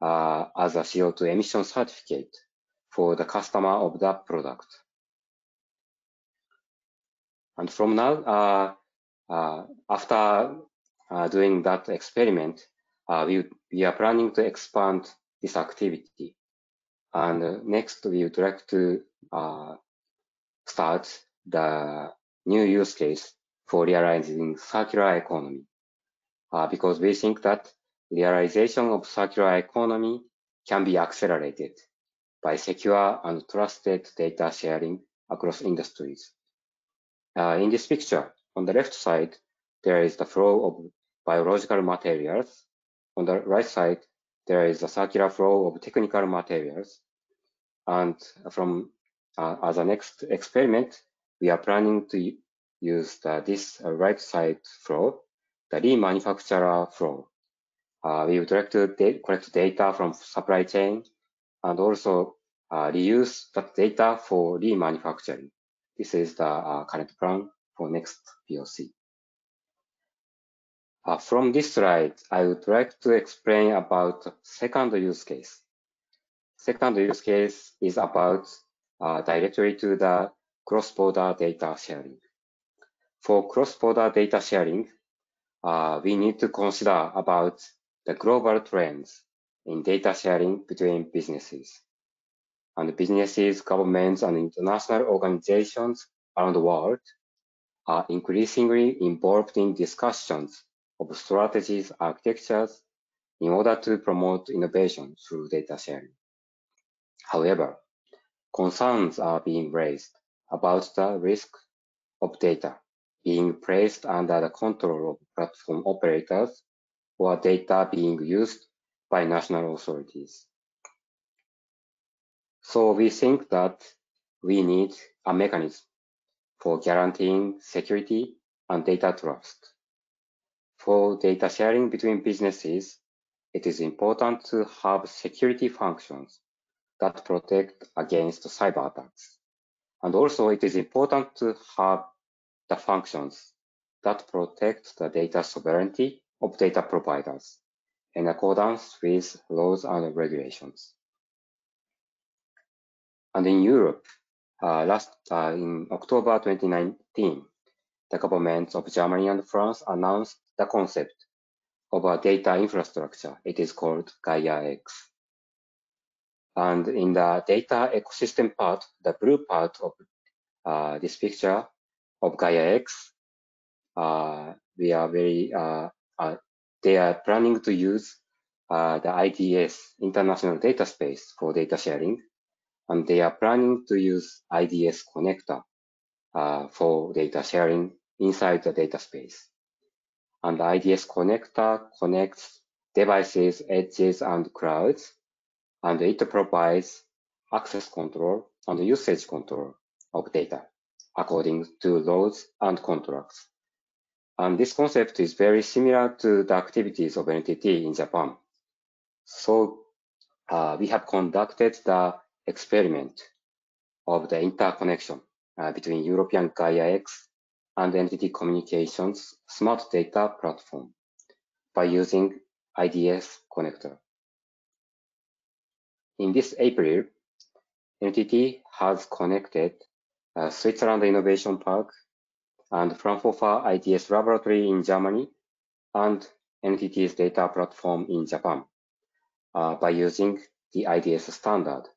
uh, as a CO2 emission certificate for the customer of that product. And from now, uh, uh, after uh, doing that experiment, we, we are planning to expand this activity. And next, we would like to start the new use case for realizing circular economy. Uh, because we think that realization of circular economy can be accelerated by secure and trusted data sharing across industries. Uh, in this picture, on the left side, there is the flow of biological materials. On the right side, there is a circular flow of technical materials. And from uh, as a next experiment, we are planning to use the, this uh, right side flow, the remanufacturer flow. Uh, we would like to da collect data from supply chain and also uh, reuse that data for remanufacturing. This is the uh, current plan for next POC. Uh, from this slide, I would like to explain about second use case. Second use case is about uh, to the cross-border data sharing. For cross-border data sharing, uh, we need to consider about the global trends in data sharing between businesses and businesses, governments, and international organizations around the world are increasingly involved in discussions of strategies, architectures in order to promote innovation through data sharing. However, concerns are being raised about the risk of data being placed under the control of platform operators or data being used by national authorities. So we think that we need a mechanism for guaranteeing security and data trust. For data sharing between businesses, it is important to have security functions that protect against cyber attacks. And also it is important to have the functions that protect the data sovereignty of data providers in accordance with laws and regulations. And in Europe, uh, last uh, in October 2019, the governments of Germany and France announced the concept of a data infrastructure. It is called Gaia-X. And in the data ecosystem part, the blue part of uh, this picture of Gaia-X, uh, we are very, uh, uh, they are planning to use the IDS, International Data Space for data sharing, and they are planning to use IDS connector uh, for data sharing inside the data space. And the IDS connector connects devices, edges, and clouds, and it provides access control and usage control of data according to laws and contracts. And this concept is very similar to the activities of NTT in Japan. So uh, we have conducted the experiment of the interconnection uh, between European Gaia-X and NTT Communications Smart Data Platform by using IDS connector. In this April, NTT has connected uh, Switzerland Innovation Park and Fraunhofer IDS Laboratory in Germany and NTT's data platform in Japan uh, by using the IDS standard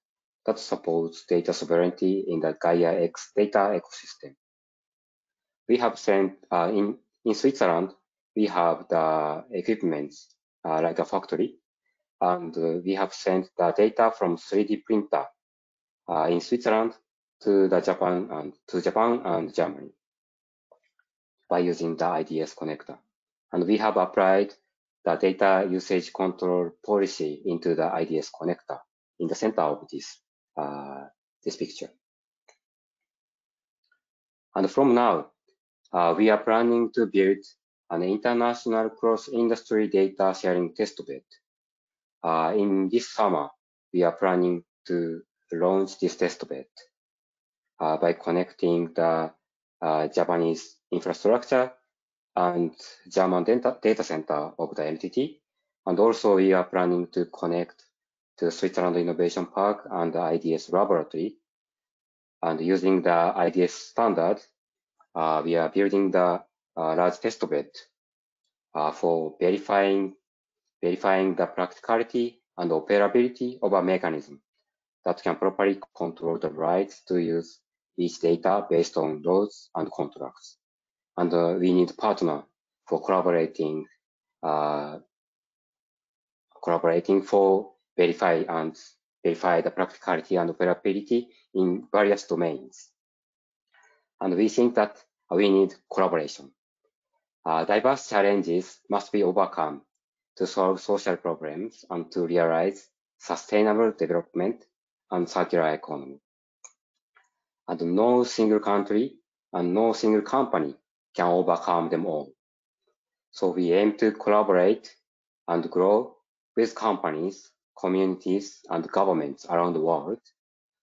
that supports data sovereignty in the Gaia-X data ecosystem. We have sent, uh, in, in Switzerland, we have the equipment uh, like a factory, and uh, we have sent the data from 3D printer uh, in Switzerland to the Japan and to Japan and Germany by using the IDS connector. And we have applied the data usage control policy into the IDS connector in the center of this, uh, this picture. And from now, uh, we are planning to build an international cross-industry data sharing testbed. Uh, in this summer, we are planning to launch this testbed uh, by connecting the uh, Japanese infrastructure and German data, data center of the NTT. And also we are planning to connect to Switzerland Innovation Park and the IDS laboratory. And using the IDS standard, uh, we are building the uh, large test bed uh, for verifying, verifying the practicality and operability of a mechanism that can properly control the rights to use each data based on laws and contracts. And uh, we need partner for collaborating, uh, collaborating for verify and verify the practicality and operability in various domains. And we think that we need collaboration. Uh, diverse challenges must be overcome to solve social problems and to realize sustainable development and circular economy. And no single country and no single company can overcome them all. So we aim to collaborate and grow with companies, communities, and governments around the world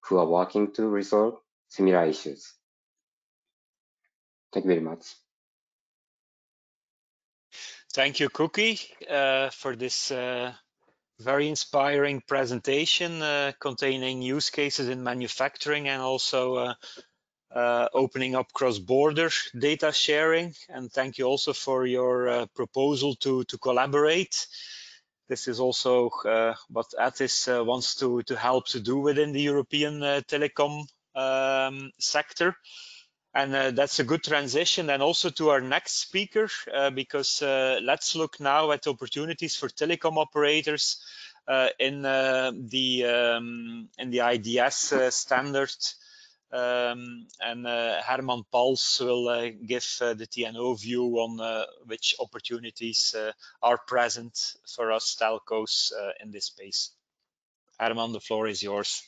who are working to resolve similar issues. Thank you very much. Thank you, Koki, uh, for this uh, very inspiring presentation uh, containing use cases in manufacturing and also uh, uh, opening up cross-border data sharing. And thank you also for your uh, proposal to, to collaborate. This is also uh, what ETIS uh, wants to, to help to do within the European telecom um, sector. And uh, that's a good transition and also to our next speaker, uh, because uh, let's look now at opportunities for telecom operators in the um, in the IDS standard. Ehm, um, and eh, Herman Pals will eh, give eh, the TNO view on which opportunities are present for us telcos in this space. Herman, the floor is yours.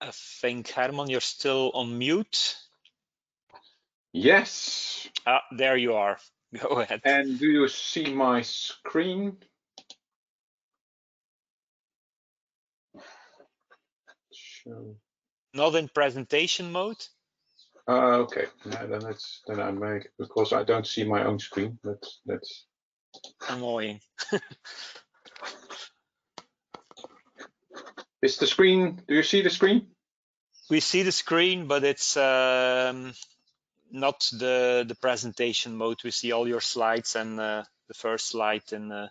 I think, Herman, you're still on mute. Yes. Ah, there you are. Go ahead. And do you see my screen? Show. Not in presentation mode. Uh, okay, no, then that's then I make because I don't see my own screen. That's that's annoying. Is the screen, do you see the screen? We see the screen, but it's um, not the, the presentation mode. We see all your slides and uh, the first slide in, uh,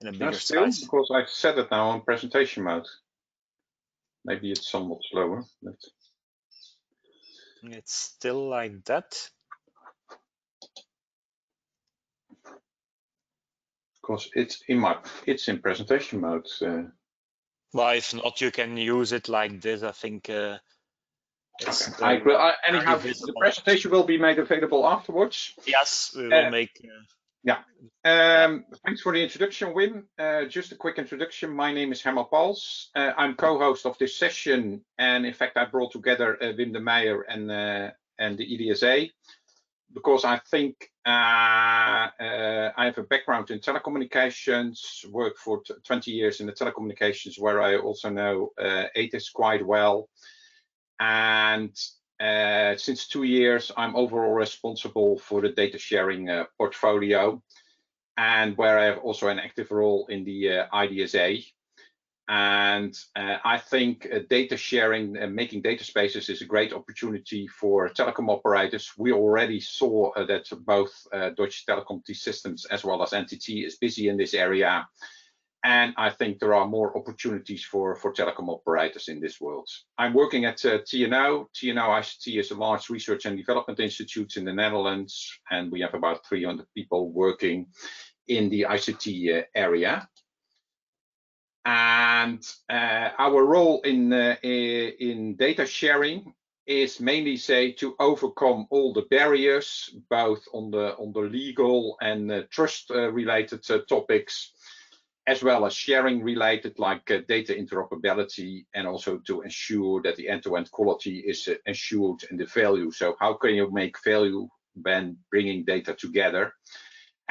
in a bigger still, size. Because I've set it now on presentation mode. Maybe it's somewhat slower. But... It's still like that. Because it's in my it's in presentation mode. Uh, Well, if not, you can use it like this. I think uh, it's okay. I agree. will, I, anyhow, very the presentation will be made available afterwards. yes, we will Uh, make. Uh, Um, thanks for the introduction, Wim. Uh, just a quick introduction. My name is Herman Pals. Uh, I'm co-host of this session, and in fact, I brought together uh, Wim De Meyer and uh, and the IDSA because I think uh, uh, I have a background in telecommunications, worked for 20 years in the telecommunications, where I also know uh, ETIS quite well, and uh, since two years, I'm overall responsible for the data sharing uh, portfolio and where I have also an active role in the uh, IDSA. And uh, I think uh, data sharing and making data spaces is a great opportunity for telecom operators. We already saw uh, that both Deutsche Telekom T-Systems as well as NTT is busy in this area. And I think there are more opportunities for, for telecom operators in this world. I'm working at uh, TNO. TNO ICT is a large research and development institute in the Netherlands, and we have about 300 people working in the ICT uh, area. And uh, our role in uh, in data sharing is mainly say to overcome all the barriers, both on the on the legal and trust uh, related uh, topics, as well as sharing related like uh, data interoperability, and also to ensure that the end-to-end quality is uh, ensured and the value. So how can you make value when bringing data together?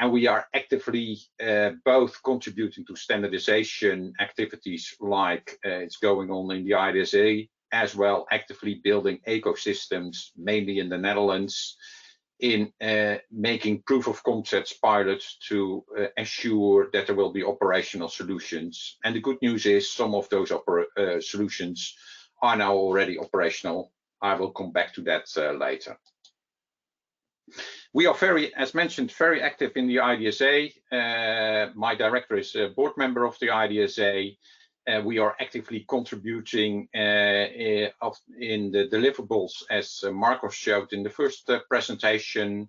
and we are actively uh, both contributing to standardization activities like uh, it's going on in the IDSA, as well actively building ecosystems, mainly in the Netherlands, in uh, making proof of concepts pilots to uh, ensure that there will be operational solutions. And the good news is some of those uh, solutions are now already operational. I will come back to that uh, later. We are very, as mentioned, very active in the IDSA. Uh, my director is a board member of the IDSA. Uh, we are actively contributing uh, uh, in the deliverables, as Markos showed in the first presentation.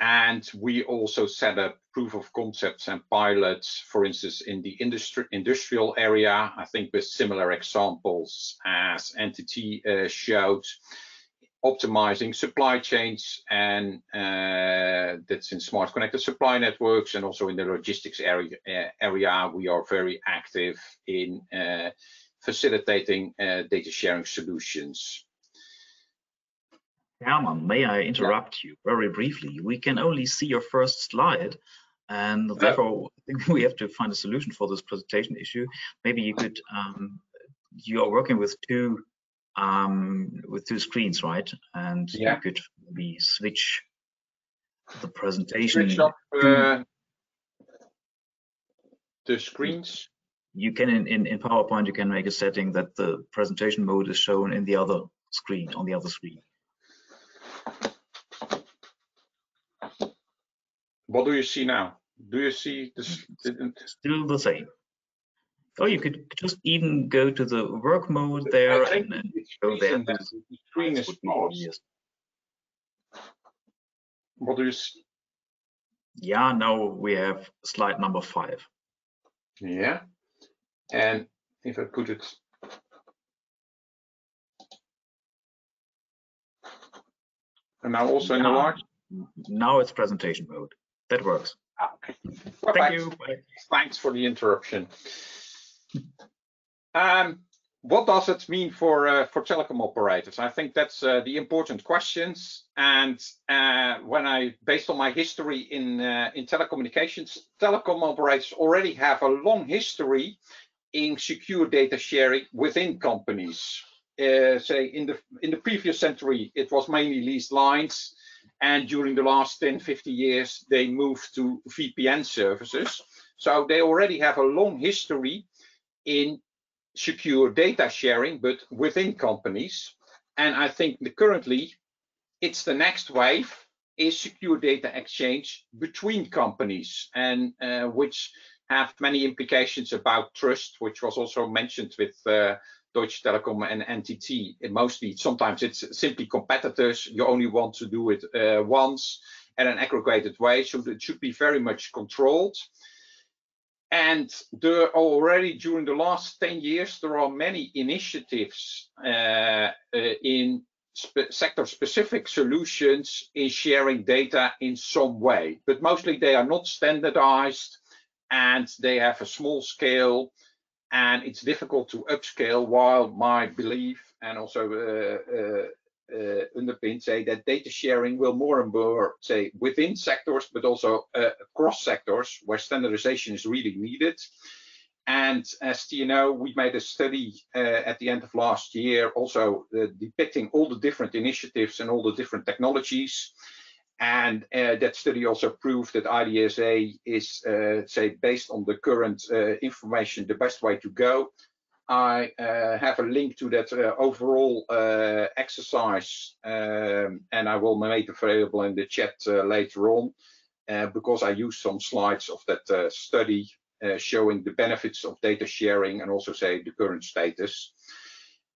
And we also set up proof of concepts and pilots, for instance, in the industrial area, I think with similar examples as NTT uh, showed optimizing supply chains and uh, that's in smart connected supply networks and also in the logistics area, uh, area we are very active in uh, facilitating uh, data sharing solutions. Herman, may I interrupt you very briefly? We can only see your first slide, and therefore I we have to find a solution for this presentation issue. Maybe you could, um, you are working with two um, with two screens, right? And Yeah. you could maybe switch the presentation. Switch up uh, the screens. You can in, in, in PowerPoint, you can make a setting that the presentation mode is shown in the other screen, on the other screen. What do you see now? Do you see this? Still the same. Or you could just even go to the work mode there and, and go there. the screen is paused. What do you see? Yeah, now we have slide number five. Yeah. And if I put it and now also in the large. Now it's presentation mode. That works. Ah, okay. Thank you. Thanks for the interruption. Um, what does it mean for uh, for telecom operators? I think that's uh, the important questions. And uh, when I, based on my history in uh, in telecommunications, telecom operators already have a long history in secure data sharing within companies. Uh, say in the in the previous century, it was mainly leased lines, and during the last 10, 50 years, they moved to VPN services. So they already have a long history in secure data sharing, but within companies. And I think currently it's the next wave is secure data exchange between companies and uh, which have many implications about trust, which was also mentioned with uh, Deutsche Telekom and NTT, mostly sometimes it's simply competitors. You only want to do it uh, once in an aggregated way, so it should be very much controlled. And there already during the last 10 years, there are many initiatives uh, uh, in spe sector-specific solutions in sharing data in some way, but mostly they are not standardized and they have a small scale and it's difficult to upscale while my belief and also uh, uh, uh, underpin say that data sharing will more and more say within sectors but also uh, across sectors where standardization is really needed and as you know we made a study uh, at the end of last year also depicting all the different initiatives and all the different technologies and that study also proved that IDSA is, say, based on the current information, the best way to go. I uh, have a link to that uh, overall uh, exercise, um, and I will make available in the chat later on, because I used some slides of that study showing the benefits of data sharing and also say the current status.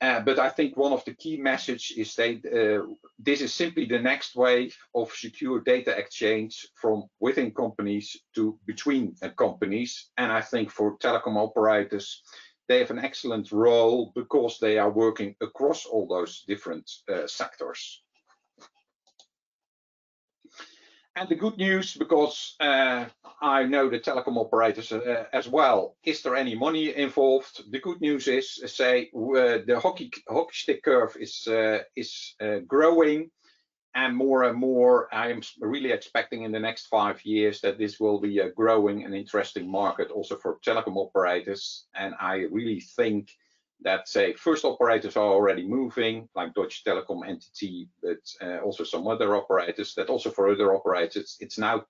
Uh, but I think one of the key messages is that uh, this is simply the next wave of secure data exchange from within companies to between uh, companies. And I think for telecom operators, they have an excellent role because they are working across all those different uh, sectors. And the good news, because uh, I know the telecom operators uh, as well, is there any money involved? The good news is, say, the hockey hockey stick curve is uh, is uh, growing, and more and more. I am really expecting in the next five years that this will be a growing and interesting market also for telecom operators. And I really think that say first operators are already moving, like Deutsche Telekom NTT, but uh, also some other operators. That also for other operators, it's now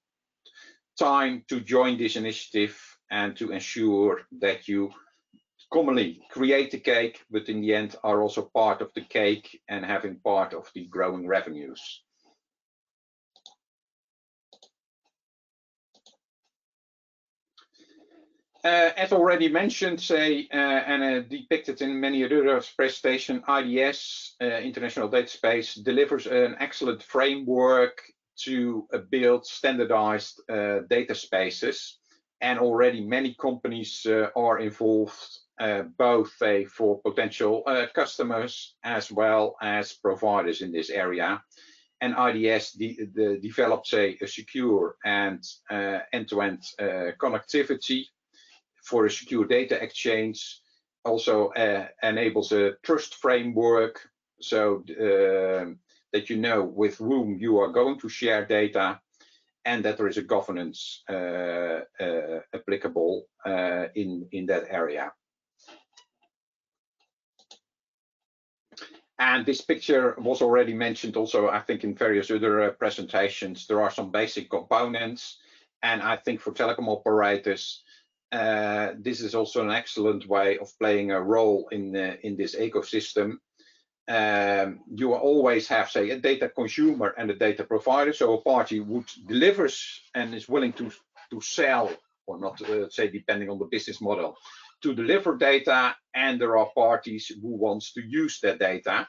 time to join this initiative and to ensure that you commonly create the cake, but in the end are also part of the cake and having part of the growing revenues. Uh, as already mentioned, say, uh, and uh, depicted in many other presentations, IDS, uh, International Data Space, delivers an excellent framework to uh, build standardized uh, data spaces. And already many companies are involved, both for potential customers as well as providers in this area. And IDS de de develops a, a secure and end-to-end -end, connectivity for a secure data exchange, also uh, enables a trust framework so uh, that you know with whom you are going to share data and that there is a governance uh, uh applicable uh, in, in that area. And this picture was already mentioned also, I think, in various other uh, presentations. There are some basic components. And I think for telecom operators, uh, this is also an excellent way of playing a role in uh, in this ecosystem. Um, you always have, say, a data consumer and a data provider. So a party would delivers and is willing to to sell, or not, uh, say, depending on the business model, to deliver data, and there are parties who wants to use that data.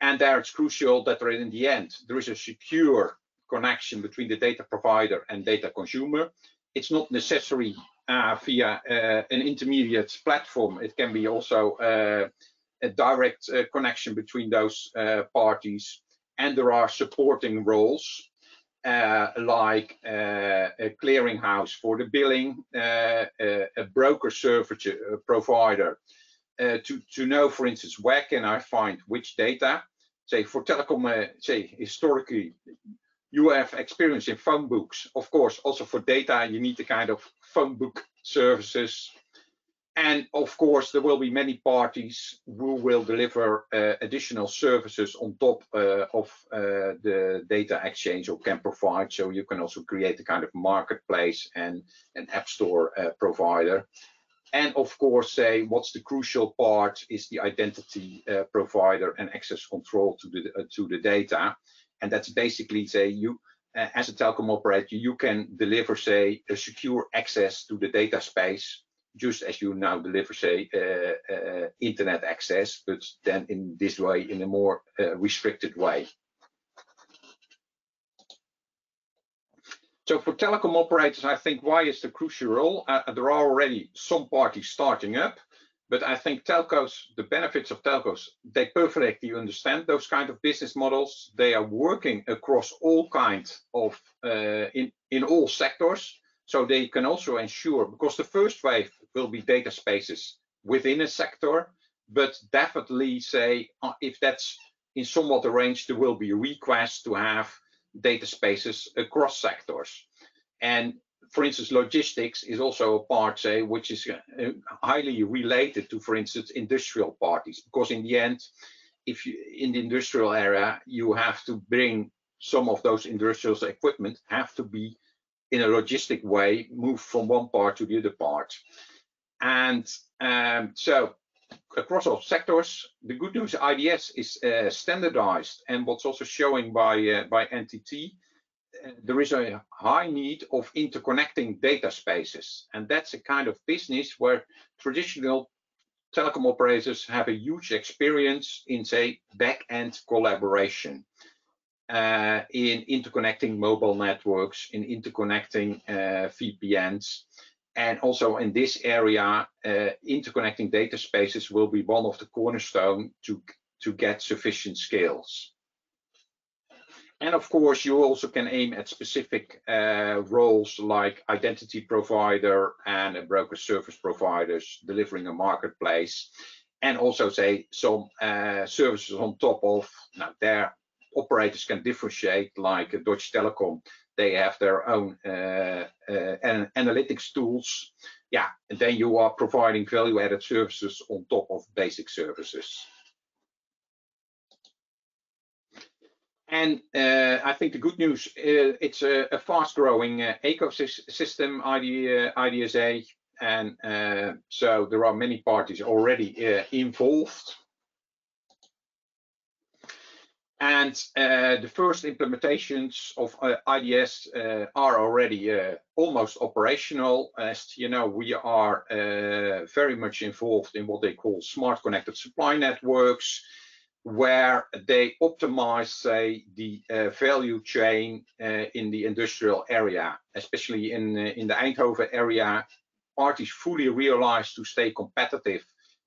And there it's crucial that there, in the end, there is a secure connection between the data provider and data consumer. It's not necessary uh, via uh, an intermediate platform. It can be also uh, a direct uh, connection between those uh, parties. And there are supporting roles uh, like uh, a clearinghouse for the billing, uh, uh, a broker service provider to, to know, for instance, where can I find which data. Say for telecom, say historically, you have experience in phone books. Of course, also for data, you need the kind of phone book services. And of course, there will be many parties who will deliver uh, additional services on top uh, of uh, the data exchange or can provide. So you can also create a kind of marketplace and an app store uh, provider. And of course, say what's the crucial part is the identity uh, provider and access control to the uh, to the data and that's basically say you as a telecom operator you can deliver say a secure access to the data space just as you now deliver, say, uh, uh, internet access, but then in this way, in a more uh, restricted way. So for telecom operators, I think why is the crucial role? Uh, there are already some parties starting up, but I think telcos, the benefits of telcos, they perfectly understand those kind of business models. They are working across all kinds of, uh, in, in all sectors. So they can also ensure, because the first wave will be data spaces within a sector, but definitely say, uh, if that's in somewhat arranged, there will be requests to have data spaces across sectors. And for instance, logistics is also a part, say, which is uh, highly related to, for instance, industrial parties, because in the end, if you in the industrial area, you have to bring some of those industrial equipment have to be in a logistic way moved from one part to the other part. And um, so across all sectors. The good news, IDS is uh, standardized, and what's also showing by uh, by NTT, uh, there is a high need of interconnecting data spaces, and that's a kind of business where traditional telecom operators have a huge experience in, say, back-end collaboration. Uh, in interconnecting mobile networks, in interconnecting uh, VPNs, and also in this area, uh, interconnecting data spaces will be one of the cornerstone to, to get sufficient scales. And of course, you also can aim at specific uh, roles like identity provider and a broker service providers delivering a marketplace, and also say some uh, services on top of now their operators can differentiate like Deutsche Telekom they have their own uh, uh, analytics tools. Yeah, and then you are providing value-added services on top of basic services. And uh, I think the good news, uh, it's a, a fast-growing uh, ecosystem, ID, IDSA, and uh, so there are many parties already involved. And uh, the first implementations of uh, IDS uh, are already uh, almost operational. As you know, we are uh, very much involved in what they call smart connected supply networks, where they optimize, say, the uh, value chain in the industrial area, especially in, in the Eindhoven area. Parties fully realize to stay competitive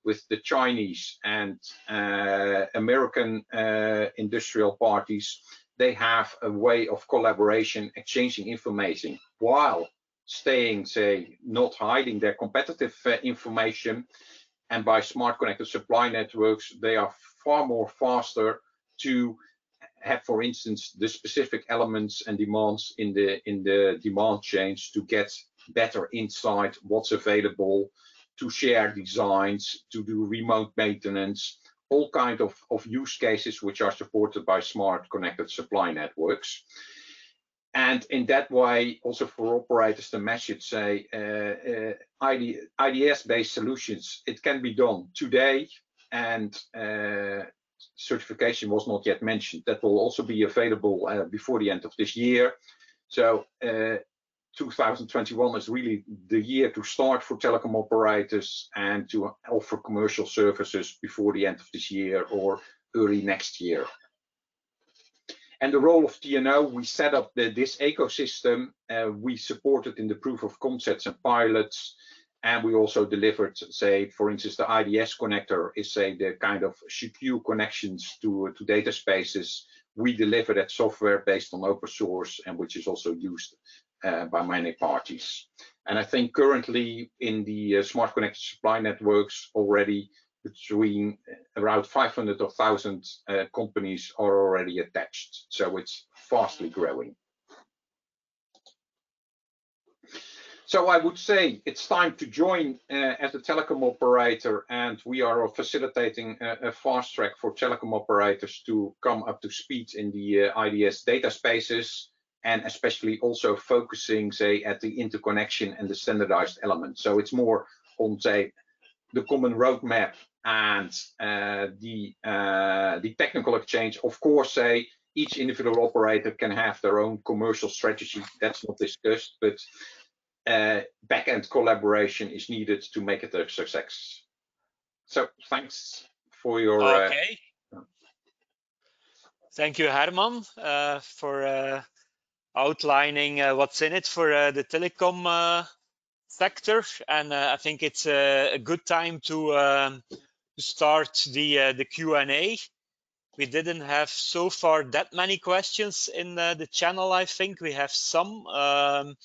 with the Chinese and uh, American uh, industrial parties, they have a way of collaboration, exchanging information while staying, say, not hiding their competitive uh, information. And by smart connected supply networks, they are far more faster to have, for instance, the specific elements and demands in the in the demand chains to get better insight, what's available, to share designs, to do remote maintenance, all kind of, of use cases which are supported by smart connected supply networks. And in that way, also for operators, the message say uh, uh, ID, IDS-based solutions, it can be done today, and uh, certification was not yet mentioned. That will also be available uh, before the end of this year. So uh, 2021 is really the year to start for telecom operators and to offer commercial services before the end of this year or early next year. And the role of TNO, we set up the, this ecosystem, uh, we supported in the proof of concepts and pilots, and we also delivered, say, for instance, the IDS connector is, say, the kind of secure connections to, to data spaces. We deliver that software based on open source and which is also used uh, by many parties. And I think currently in the uh, smart connected supply networks already between uh, around 500 or 1000 uh, companies are already attached. So it's fastly growing. So I would say it's time to join uh, as a telecom operator and we are facilitating a, a, fast track for telecom operators to come up to speed in the uh, IDS data spaces and especially also focusing, say, at the interconnection and the standardized elements. So it's more on, say, the common roadmap and uh, the uh, the technical exchange. Of course, say each individual operator can have their own commercial strategy. That's not discussed, but uh, back-end collaboration is needed to make it a success. So thanks for your. Okay. Uh, Thank you, Herman, uh, for uh, outlining uh, what's in it for uh, the telecom uh, sector. And I think it's a, a good time to, um, start the, the Q&A. We didn't have so far that many questions in the channel, I think. We have some. Um,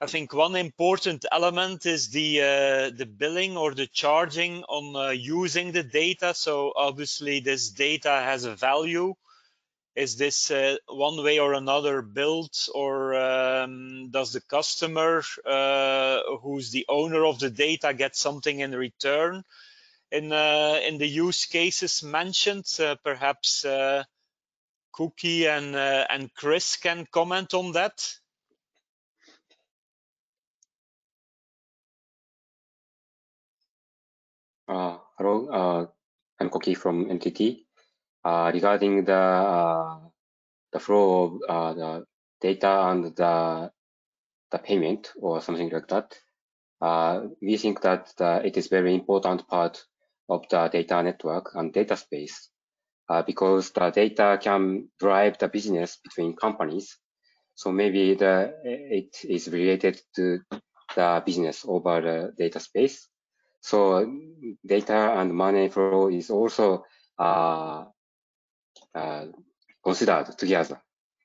I think one important element is the uh, the billing or the charging on uh, using the data. So obviously this data has a value. Is this uh, one way or another built or um, does the customer uh, who's the owner of the data get something in return? In, uh, in the use cases mentioned, uh, perhaps Koki and, and Chris can comment on that. Uh, hello, uh, I'm Koki from NTT. Uh, regarding the the flow of the data and the the payment or something like that, we think that it is very important part of the data network and data space because the data can drive the business between companies. So maybe the it is related to the business over the data space. So data and money flow is also uh, uh, considered together.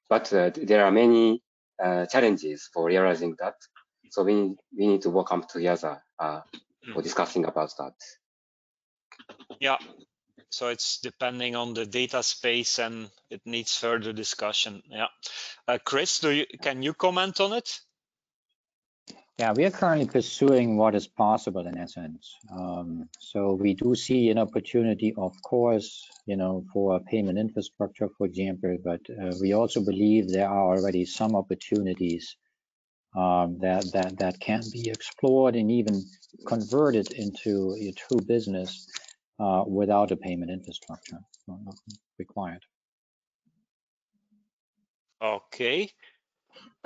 But uh, there are many uh, challenges for realizing that. So we, we need to work up together uh, for discussing about that. Yeah, so it's depending on the data space and it needs further discussion. Yeah. Uh, Chris, do you, can you comment on it? Yeah, we are currently pursuing what is possible in essence. Um, so we do see an opportunity, of course, you know, for payment infrastructure, for example, but uh, we also believe there are already some opportunities um, that that that can be explored and even converted into a true business uh, without a payment infrastructure required. Okay.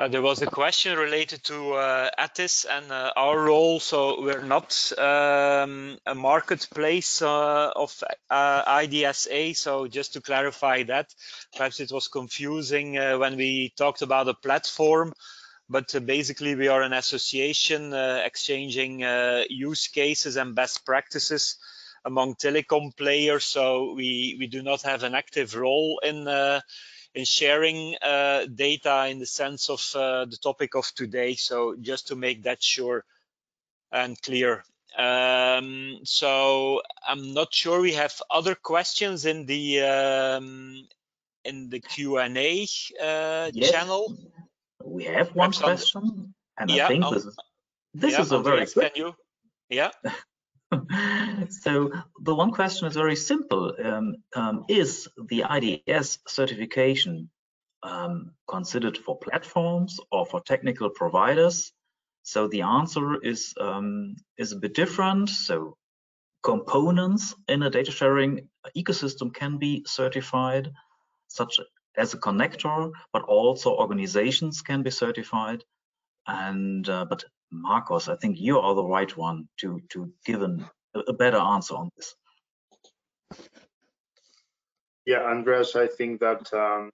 Uh, there was a question related to uh, ETIS and uh, our role. So we're not um, a marketplace uh, of uh, IDSA. So just to clarify that, perhaps it was confusing when we talked about a platform. But basically, we are an association exchanging use cases and best practices among telecom players. So we we do not have an active role in in sharing uh, data in the sense of uh, the topic of today. So just to make that sure and clear. Um, so I'm not sure we have other questions in the um, in the Q&A uh, yes. channel. We have one Perhaps question, on, and yeah, I think on, this is this yeah, is a very good. You? Yeah. So the one question is very simple. Um, um, is the IDS certification um, considered for platforms or for technical providers? So the answer is um, is a bit different. So components in a data sharing ecosystem can be certified, such as a connector, but also organizations can be certified. And uh, but Markos, I think you are the right one to to give an, a better answer on this. Yeah, Andreas, I think that um,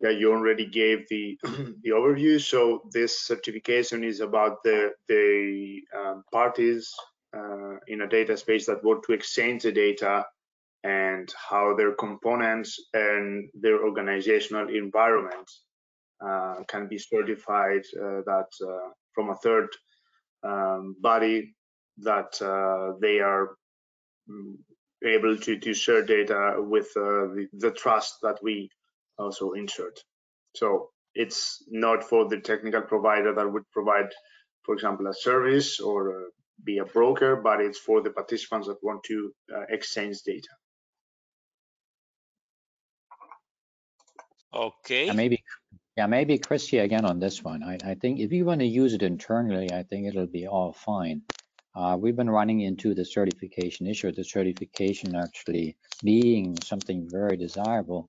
yeah, you already gave the the overview. So this certification is about the the um, parties uh, in a data space that want to exchange the data and how their components and their organizational environment uh, can be certified uh, that uh, from a third um, body that uh, they are mm, able to, to share data with uh, the, the trust that we also insert. So it's not for the technical provider that would provide, for example, a service or uh, be a broker, but it's for the participants that want to uh, exchange data. Okay. And maybe yeah, maybe Chris here again on this one. I, I think if you want to use it internally, I think it'll be all fine. Uh, we've been running into the certification issue, the certification actually being something very desirable.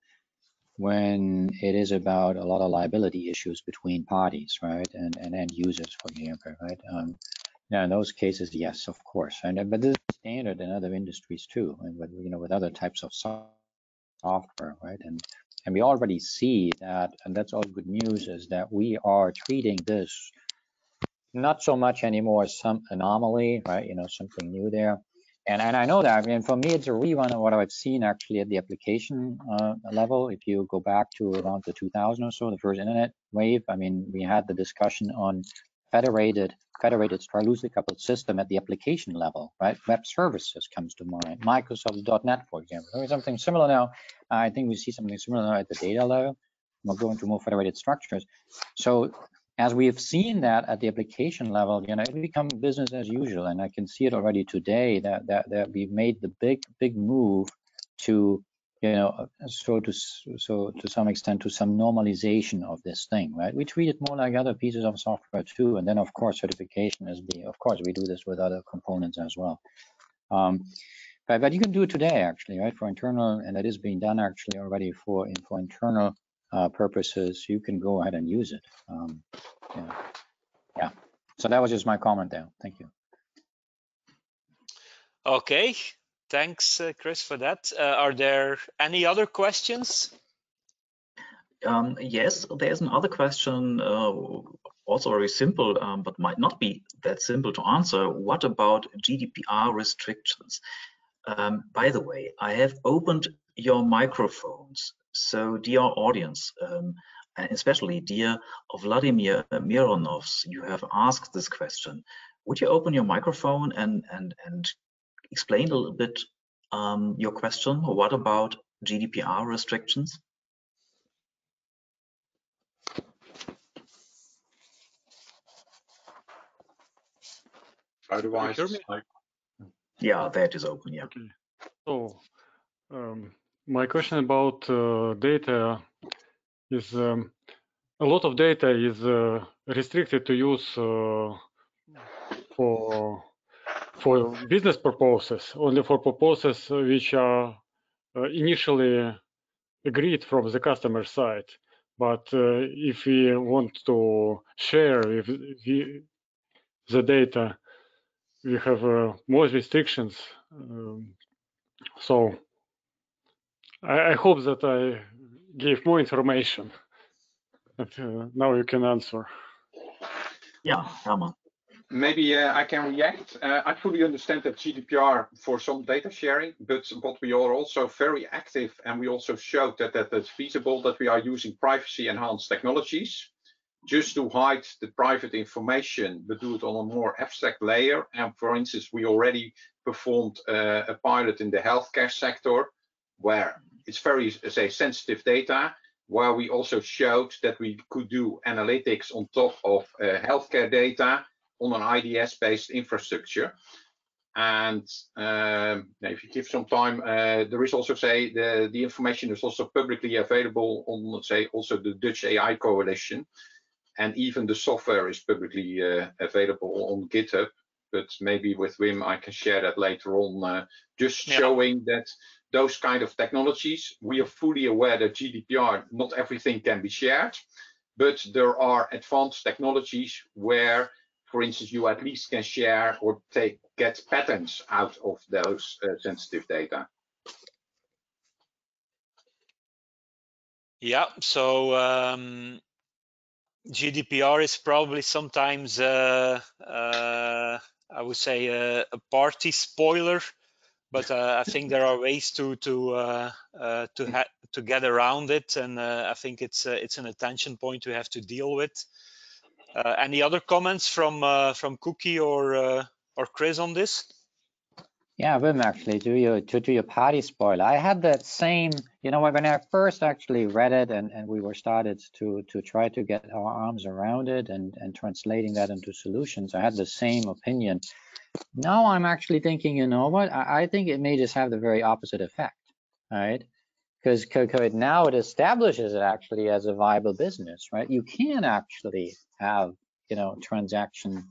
when it is about a lot of liability issues between parties, right, and, and end users, for example, right? Um, now, in those cases, yes, of course, and but this is standard in other industries too, and with you know with other types of software, right? And and we already see that, and that's all good news, is that we are treating this not so much anymore as some anomaly, right? You know, something new there. And, and I know that, I mean, for me, it's a rerun of what I've seen actually at the application uh, level. If you go back to around the 2000 or so, the first internet wave, I mean, we had the discussion on federated, federated loosely coupled system at the application level, right? Web services comes to mind, Microsoft.NET, for example. Something similar now. I think we see something similar now at the data level. We're going to more federated structures. So as we have seen that at the application level, you know, it become business as usual. And I can see it already today that that, that we've made the big, big move to, you know, so to so to some extent to some normalization of this thing, right? We treat it more like other pieces of software too. And then of course certification is the of course we do this with other components as well. Um, but, but you can do it today actually, right? For internal, and that is being done actually already for for internal uh, purposes, you can go ahead and use it. Um, yeah. yeah. So that was just my comment there. Thank you. Okay. Thanks, uh, Chris, for that. Uh, are there any other questions? Um, yes, there's another question, uh, also very simple, um, but might not be that simple to answer. What about GDPR restrictions? Um, by the way, I have opened your microphones so, dear audience, um, and especially dear Vladimir Mironovs, you have asked this question. Would you open your microphone and and and explain a little bit um, your question? What about GDPR restrictions? Otherwise, yeah, that is open. Yeah. Okay. So, um, my question about uh, data is um, a lot of data is uh, restricted to use uh, for for business purposes, only for purposes which are uh, initially agreed from the customer side. But uh, if we want to share with the, data, we have uh, more restrictions. Um, so I, I hope that I gave more information. But, now you can answer. Yeah, Herman. Maybe uh, I can react. Uh, I fully understand that GDPR for some data sharing, but what we are also very active and we also showed that that that is feasible that we are using privacy enhanced technologies just to hide the private information, but do it on a more abstract layer. And for instance, we already performed uh, a pilot in the healthcare sector where it's very say sensitive data where we also showed that we could do analytics on top of uh, healthcare data on an IDS based infrastructure. And um, if you give some time, uh, there is also say the, the information is also publicly available on let's say also the Dutch AI coalition. And even the software is publicly uh, available on GitHub. But maybe with Wim, I can share that later on, uh, just yeah. showing that those kind of technologies. We are fully aware that GDPR, not everything can be shared, but there are advanced technologies where, for instance, you at least can share or take get patterns out of those uh, sensitive data. Yeah, so um, GDPR is probably sometimes, uh, uh, I would say, a, a party spoiler but uh, I think there are ways to to uh, uh, to to get around it, and uh, I think it's uh, it's an attention point we have to deal with. Uh, any other comments from from Koki or or Chris on this? Yeah, Wim, actually, to your to, to your party spoiler, I had that same. You know, when I first actually read it, and and we were started to to try to get our arms around it and and translating that into solutions, I had the same opinion now I'm actually thinking, you know what? I, I think it may just have the very opposite effect, right? Because now it establishes it actually as a viable business, right? You can actually have, you know, transaction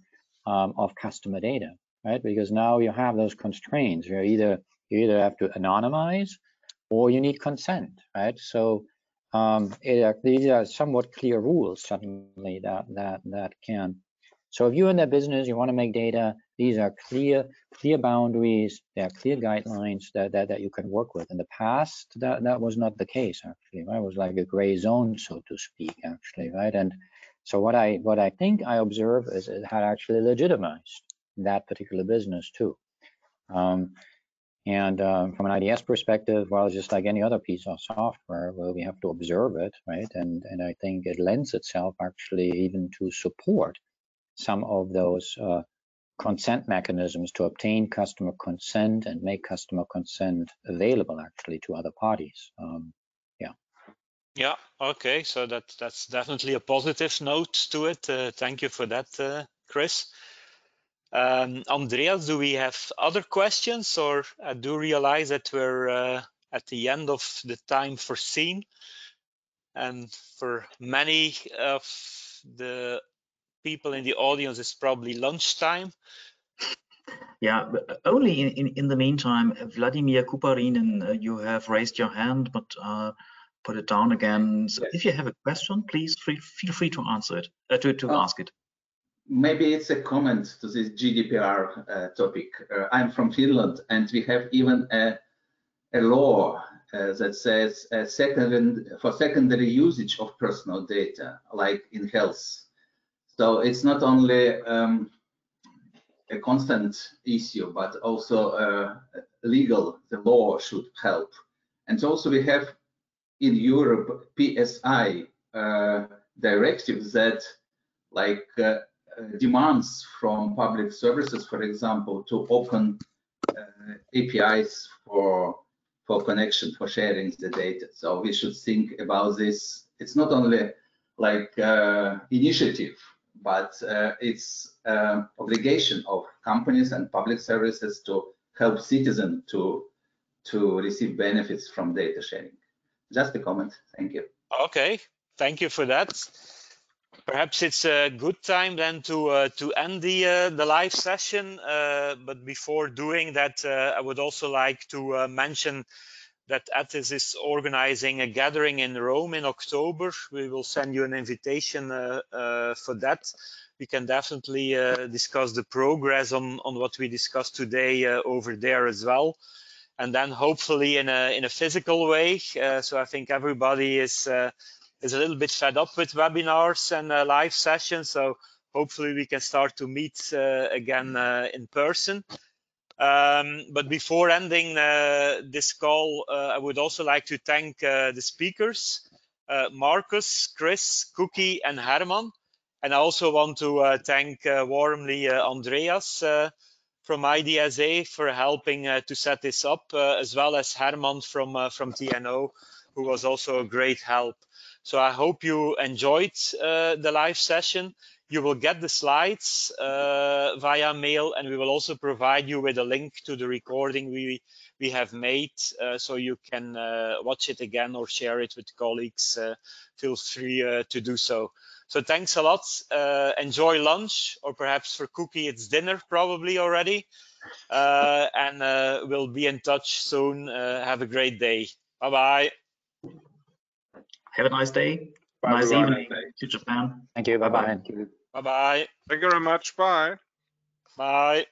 um, of customer data, right? Because now you have those constraints. You either you either have to anonymize or you need consent, right? So um, it, uh, these are somewhat clear rules suddenly that that that can. So if you're in that business, you want to make data. These are clear clear boundaries. There are clear guidelines that, that that you can work with. In the past, that that was not the case actually. Right? It was like a gray zone, so to speak, actually, right? And so what I what I think I observe is it had actually legitimized that particular business too. Um, and um, from an IDS perspective, well, just like any other piece of software, well, we have to observe it, right? And and I think it lends itself actually even to support some of those uh, consent mechanisms to obtain customer consent and make customer consent available actually to other parties. Um. Yeah. Okay. So that that's definitely a positive note to it. Uh, thank you for that, uh, Chris. Um, Andreas, do we have other questions or I do realize that we're uh, at the end of the time foreseen and for many of the people in the audience it's probably lunchtime. Yeah, only in, in, in the meantime, Vladimir Kuparinen, uh, you have raised your hand, but uh, put it down again. So if you have a question, please free, feel free to answer it, uh, to, to ask it maybe it's a comment to this GDPR uh, topic. Uh, I'm from Finland, and we have even a, a law uh, that says second, for secondary usage of personal data, like in health. So it's not only um, a constant issue, but also uh, legal. The law should help. And also we have in Europe PSI uh, directive that like uh, uh, demands from public services, for example, to open uh, APIs for for connection, for sharing the data. So we should think about this. It's not only like uh, initiative, but uh, it's uh, obligation of companies and public services to help citizens to to receive benefits from data sharing. Just a comment. Thank you. Okay, thank you for that perhaps it's a good time then to uh, to end the uh, the live session. Uh, but before doing that, uh, I would also like to uh, mention that ETIS is organizing a gathering in Rome in October. We will send you an invitation uh, for that. We can definitely discuss the progress on on what we discussed today over there as well. And then hopefully in a in a physical way. so I think everybody is is a little bit fed up with webinars and uh, live sessions. So hopefully we can start to meet uh, again uh, in person. Um, but before ending uh, this call, uh, I would also like to thank uh, the speakers, Markos, Chris, Koki, and Herman. And I also want to thank warmly Andreas from IDSA for helping to set this up, as well as Herman from, from TNO, who was also a great help. So I hope you enjoyed uh, the live session. You will get the slides uh, via mail and we will also provide you with a link to the recording we, we have made uh, so you can uh, watch it again or share it with colleagues. Uh, feel free uh, to do so. So thanks a lot. Uh, enjoy lunch or perhaps for Koki it's dinner probably already. Uh, and uh, we'll be in touch soon. have a great day. Bye-bye. Have a nice day. Bye, nice everyone. evening to Japan. Thank you. Bye bye. Bye bye. Thank you very much. Bye. Bye.